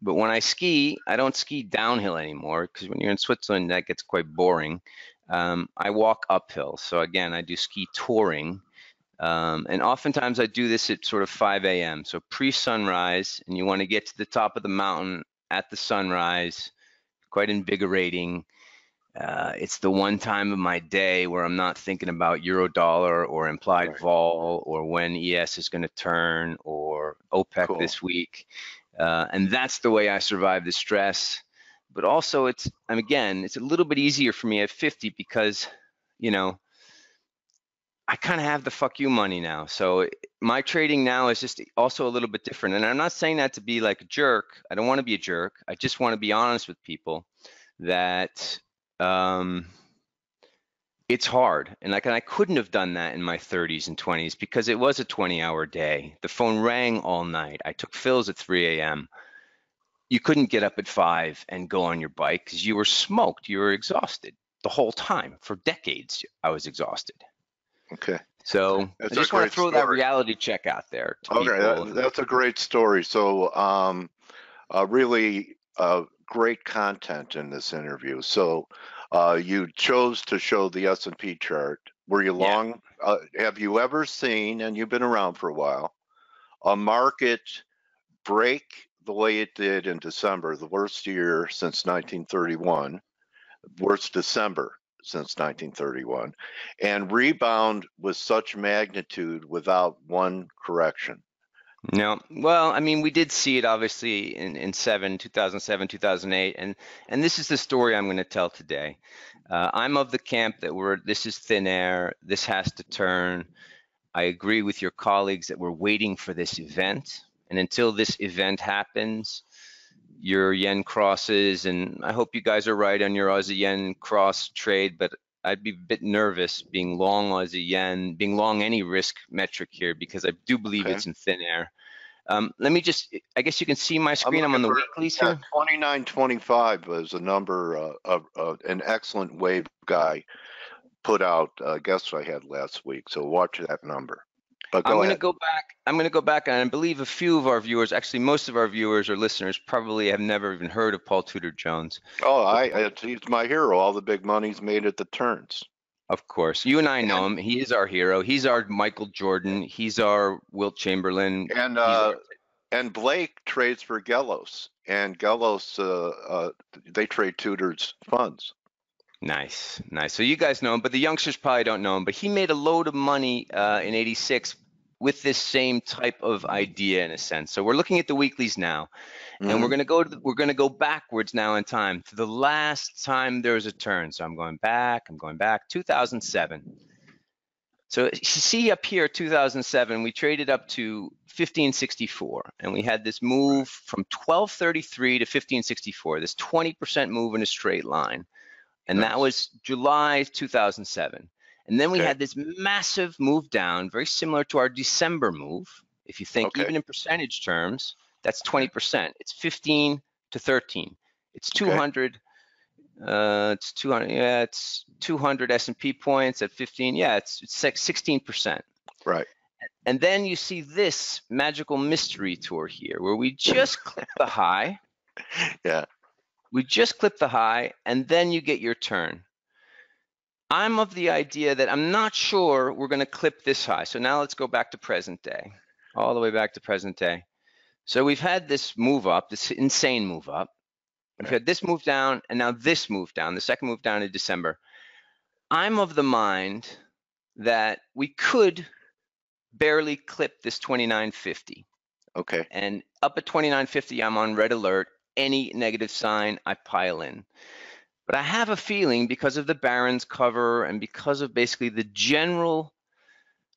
But when I ski, I don't ski downhill anymore because when you're in Switzerland, that gets quite boring. Um, I walk uphill. So again, I do ski touring. Um, and oftentimes I do this at sort of 5 a.m. So pre sunrise, and you want to get to the top of the mountain at the sunrise, quite invigorating. Uh, it's the one time of my day where I'm not thinking about eurodollar or implied Right. vol or when ES is going to turn or OPEC Cool. this week. Uh, and that's the way I survive the stress. But also, it's and again, it's a little bit easier for me at 50 because, you know, I kind of have the fuck you money now. So my trading now is just also a little bit different. And I'm not saying that to be like a jerk. I don't want to be a jerk. I just want to be honest with people that um, it's hard. And like, and I couldn't have done that in my 30s and 20s because it was a 20 hour day. The phone rang all night. I took fills at 3 a.m. You couldn't get up at five and go on your bike because you were smoked. You were exhausted the whole time. For decades, I was exhausted. Okay. That's So I a just want to throw that reality check out there Okay, that, that's a great story. So, um, uh, really uh, great content in this interview. So, uh, you chose to show the S and P chart. Were you long? Uh, have you ever seen, and you've been around for a while, a market break the way it did in December, the worst year since 1931, worst December since 1931, and rebound with such magnitude without one correction? No, well, I mean, we did see it obviously in, in seven, 2007, 2008, and and this is the story I'm going to tell today. Uh, I'm of the camp that we're this is thin air. This has to turn. I agree with your colleagues that we're waiting for this event, and until this event happens, your yen crosses, and I hope you guys are right on your Aussie yen cross trade, but I'd be a bit nervous being long Aussie yen, being long any risk metric here because I do believe Okay. it's in thin air. Um, let me just, I guess you can see my screen. I'm, on the weeklies Yeah, here. 2925 was a number uh, of, of an Elliott wave guy put out uh, guest I had last week. So watch that number. But I'm going to go back. I'm going to go back, and I believe a few of our viewers, actually most of our viewers or listeners, probably have never even heard of Paul Tudor Jones. Oh, I he's my hero. All the big money's made at the turns. Of course, you and I know him. He is our hero. He's our Michael Jordan. He's our Wilt Chamberlain. And uh, and Blake trades for Gelos, and Gelos uh, uh, they trade Tudor's funds. Nice, nice. So you guys know him, but the youngsters probably don't know him. But he made a load of money uh, in '86 with this same type of idea, in a sense. So we're looking at the weeklies now, and Mm-hmm. we're gonna go to the, we're gonna go backwards now in time to the last time there was a turn. So I'm going back. I'm going back. 2007. So you see up here, 2007, we traded up to 1564, and we had this move from 1233 to 1564, this 20% move in a straight line. And that was July 2007. And then we Okay. had this massive move down, very similar to our December move. If you think Okay. even in percentage terms, that's 20%. It's 15 to 13. It's 200. Uh, it's 200. Yeah, it's 200 S&P points at 15. Yeah, it's it's like 16%. Right. And then you see this magical mystery tour here, where we just clip the high. Yeah. We just clip the high, and then you get your turn. I'm of the idea that I'm not sure we're going to clip this high. So now let's go back to present day, all the way back to present day. So we've had this move up, this insane move up. We've had this move down, and now this move down, the second move down in December. I'm of the mind that we could barely clip this 2950. Okay. And up at 2950, I'm on red alert. Any negative sign, I pile in. But I have a feeling because of the Barron's cover and because of basically the general,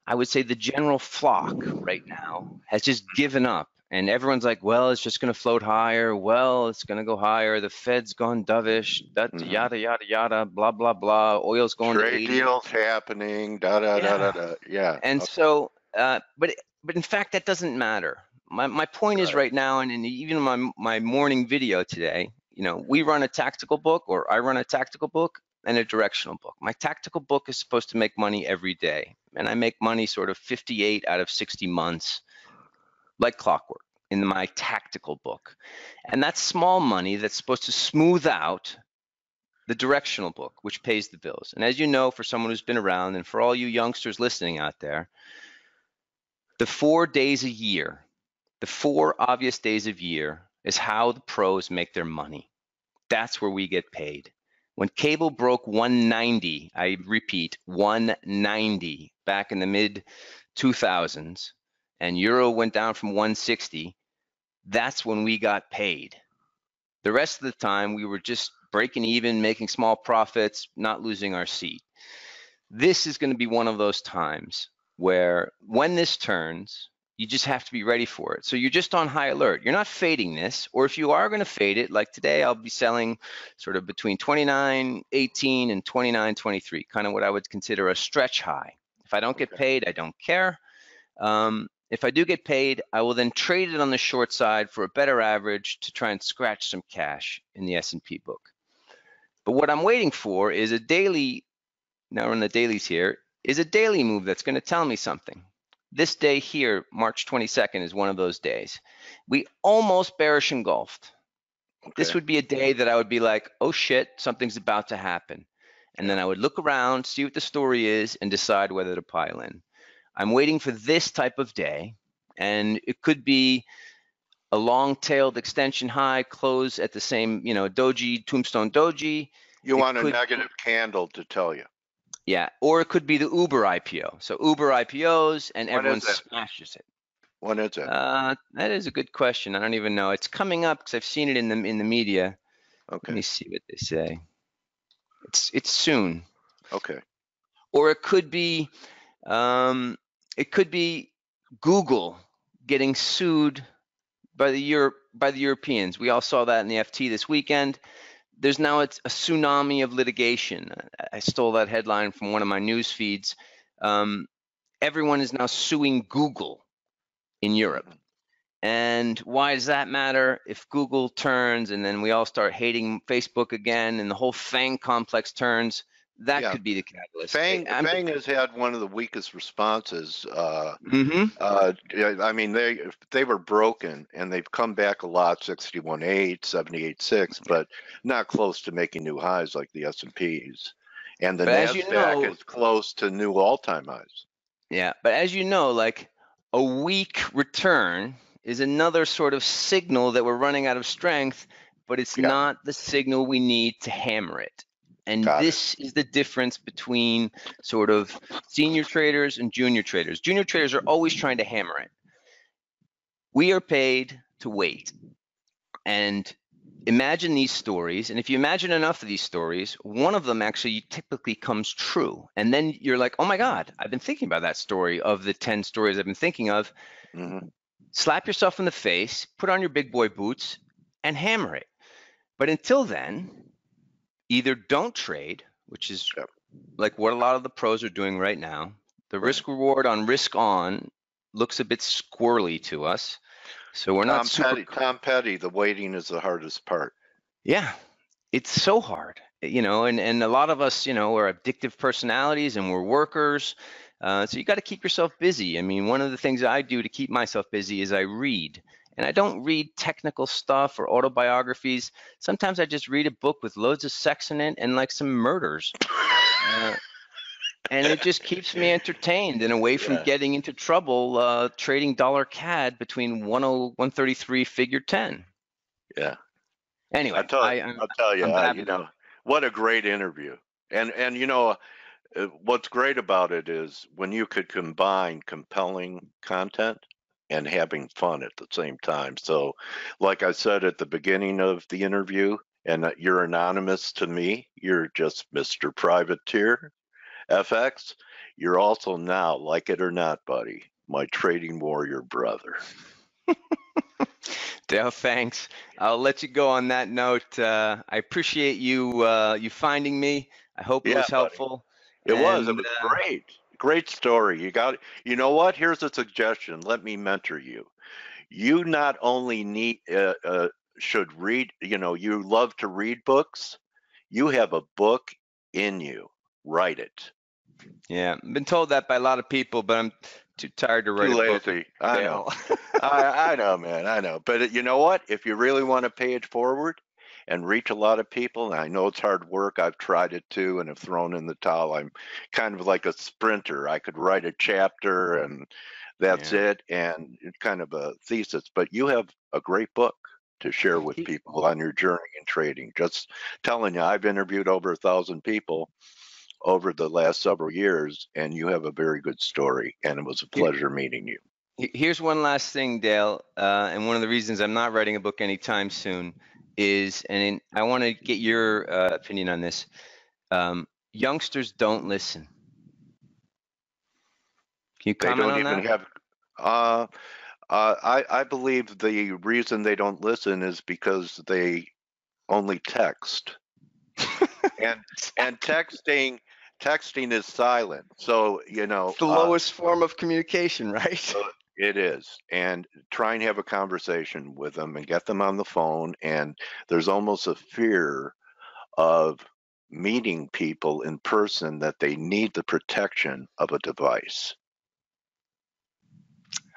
I would say the general flock right now has just given up. And everyone's like, well, it's just going to float higher. Well, it's going to go higher. The Fed's gone dovish, that, Mhm. yada, yada, yada, blah, blah, blah. Oil's going to Trade 80. deals happening. Da da da da da. Yeah. And okay. so, uh, but but in fact, that doesn't matter. My my point is Right. right now, and in even my my morning video today, you know, we run a tactical book, or I run a tactical book and a directional book. My tactical book is supposed to make money every day, and I make money sort of 58 out of 60 months, like clockwork in my tactical book, and that's small money that's supposed to smooth out the directional book, which pays the bills. And as you know, for someone who's been around, and for all you youngsters listening out there, the four days a year, the four obvious days of year is how the pros make their money. That's where we get paid. When cable broke 190, I repeat, 190 back in the mid 2000s, and euro went down from 160, that's when we got paid. The rest of the time, we were just breaking even, making small profits, not losing our seat. This is going to be one of those times where when this turns, you just have to be ready for it. So you're just on high alert. You're not fading this, or if you are going to fade it, like today, I'll be selling sort of between 29.18 and 29.23, kind of what I would consider a stretch high. If I don't get paid, I don't care. Um, if I do get paid, I will then trade it on the short side for a better average to try and scratch some cash in the S&P book. But what I'm waiting for is a daily, now we're on the dailies here, is a daily move that's going to tell me something. This day here, March 22nd, is one of those days. We almost bearish engulfed. This would be a day that I would be like, oh shit, something's about to happen. And then I would look around, see what the story is, and decide whether to pile in. I'm waiting for this type of day, and it could be a long-tailed extension high, close at the same, you know, doji, tombstone doji. You it want a could- negative candle to tell you. Yeah, or it could be the Uber IPO. So Uber IPOs, and is everyone smashes it. When is it? Uh, that is a good question. I don't even know. It's coming up because I've seen it in the in the media. Okay. Let me see what they say. It's it's soon, Okay. or it could be, um, it could be Google getting sued by the Europe by the Europeans. We all saw that in the FT this weekend. There's now it's a tsunami of litigation. I- I stole that headline from one of my news feeds. Um, everyone is now suing Google in Europe. And why does that matter? If Google turns and then we all start hating Facebook again and the whole FANG complex turns, that Yeah. could be the catalyst. Fang, Fang has had one of the weakest responses. Uh, Mhm. uh, I mean, they they were broken and they've come back a lot, 61.8, 78.6, but not close to making new highs like the S&Ps. And the But as you NASDAQ know- is close to new all-time highs. Yeah, but as you know, like a weak return is another sort of signal that we're running out of strength, but it's Yeah. not the signal we need to hammer it. And Got this is the difference between sort of senior traders and junior traders. Junior traders are always trying to hammer it. We are paid to wait. And imagine these stories, and if you imagine enough of these stories, one of them actually typically comes true. And then you're like, oh my God, I've been thinking about that story of the 10 stories I've been thinking of. Mhm. Slap yourself in the face, put on your big boy boots, and hammer it. But until then, either don't trade, which is Yep. like what a lot of the pros are doing right now. The Right. risk reward on risk on looks a bit squirrely to us. So we're not Tom super Petty, Tom Petty, the waiting is the hardest part. yeah, it's so hard, you know, and, and a lot of us, you know, are addictive personalities and we're workers. Uh, so you got to keep yourself busy. I mean, one of the things I do to keep myself busy is I read. And I don't read technical stuff or autobiographies. Sometimes I just read a book with loads of sex in it and like some murders. Uh, and it just keeps me entertained and away from Yeah. getting into trouble uh, trading dollar CAD between 10, 133 figure 10. Yeah. Anyway, I'll tell, I, I'll tell you, uh, you know, what a great interview. And and you know, uh, what's great about it is when you could combine compelling content and having fun at the same time. So, like I said at the beginning of the interview, and you're anonymous to me, you're just Mr. Privateer FX. You're also now, like it or not, buddy, my trading warrior brother. Dale, thanks. I'll let you go on that note. Uh, I appreciate you uh, you finding me. I hope it Yeah, was buddy. helpful. It was. It was uh, great. Great story. You got. You know what? Here's a suggestion. Let me mentor you. You not only need uh, uh, should read. You know, you love to read books. You have a book in you. Write it. Yeah, I've been told that by a lot of people, but I'm too tired to write Too a book. lazy. I know. I, I know, man. I know. But you know what? If you really want to pay it forward and reach a lot of people, and I know it's hard work. I've tried it too and have thrown in the towel. I'm kind of like a sprinter. I could write a chapter and that's Yeah. it, and it's kind of a thesis. But you have a great book to share with people on your journey in trading. Just telling you, I've interviewed over a thousand people over the last several years, and you have a very good story. And it was a pleasure meeting you. Here's one last thing, Dale, uh, and one of the reasons I'm not writing a book anytime soon is, and I want to get your uh, opinion on this. Um, youngsters don't listen. Can you They comment don't on even that? have. Uh, uh, I I believe the reason they don't listen is because they only text, and and texting texting is silent. So you know It's the uh, lowest form of communication, right? It is, and try and have a conversation with them and get them on the phone. And there's almost a fear of meeting people in person that they need the protection of a device.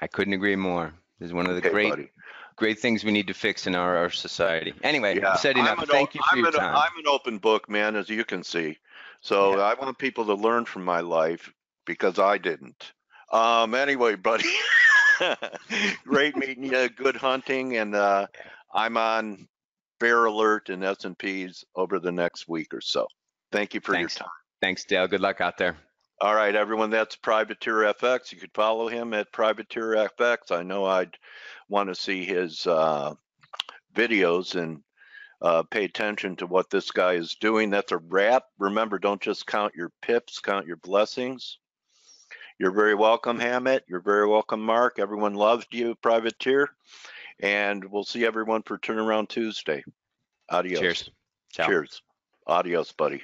I couldn't agree more. This is one of the Okay, great, buddy. great things we need to fix in our, our society. Anyway, Yeah, said enough. Thank o- you for I'm your an, time. I'm an open book, man, as you can see. So Yeah. I want people to learn from my life because I didn't. Um. Anyway, buddy, great meeting you. Good hunting, and uh, I'm on Bear Alert and S and P's over the next week or so. Thank you for Thanks. your time. Thanks, Dale. Good luck out there. All right, everyone. That's Privateer FX. You could follow him at Privateer FX. I know I'd want to see his uh, videos and uh, pay attention to what this guy is doing. That's a wrap. Remember, don't just count your pips, count your blessings. You're very welcome, Hammett. You're very welcome, Mark. Everyone loved you, Privateer. And we'll see everyone for Turnaround Tuesday. Adios. Cheers. Ciao. Cheers. Adios, buddy.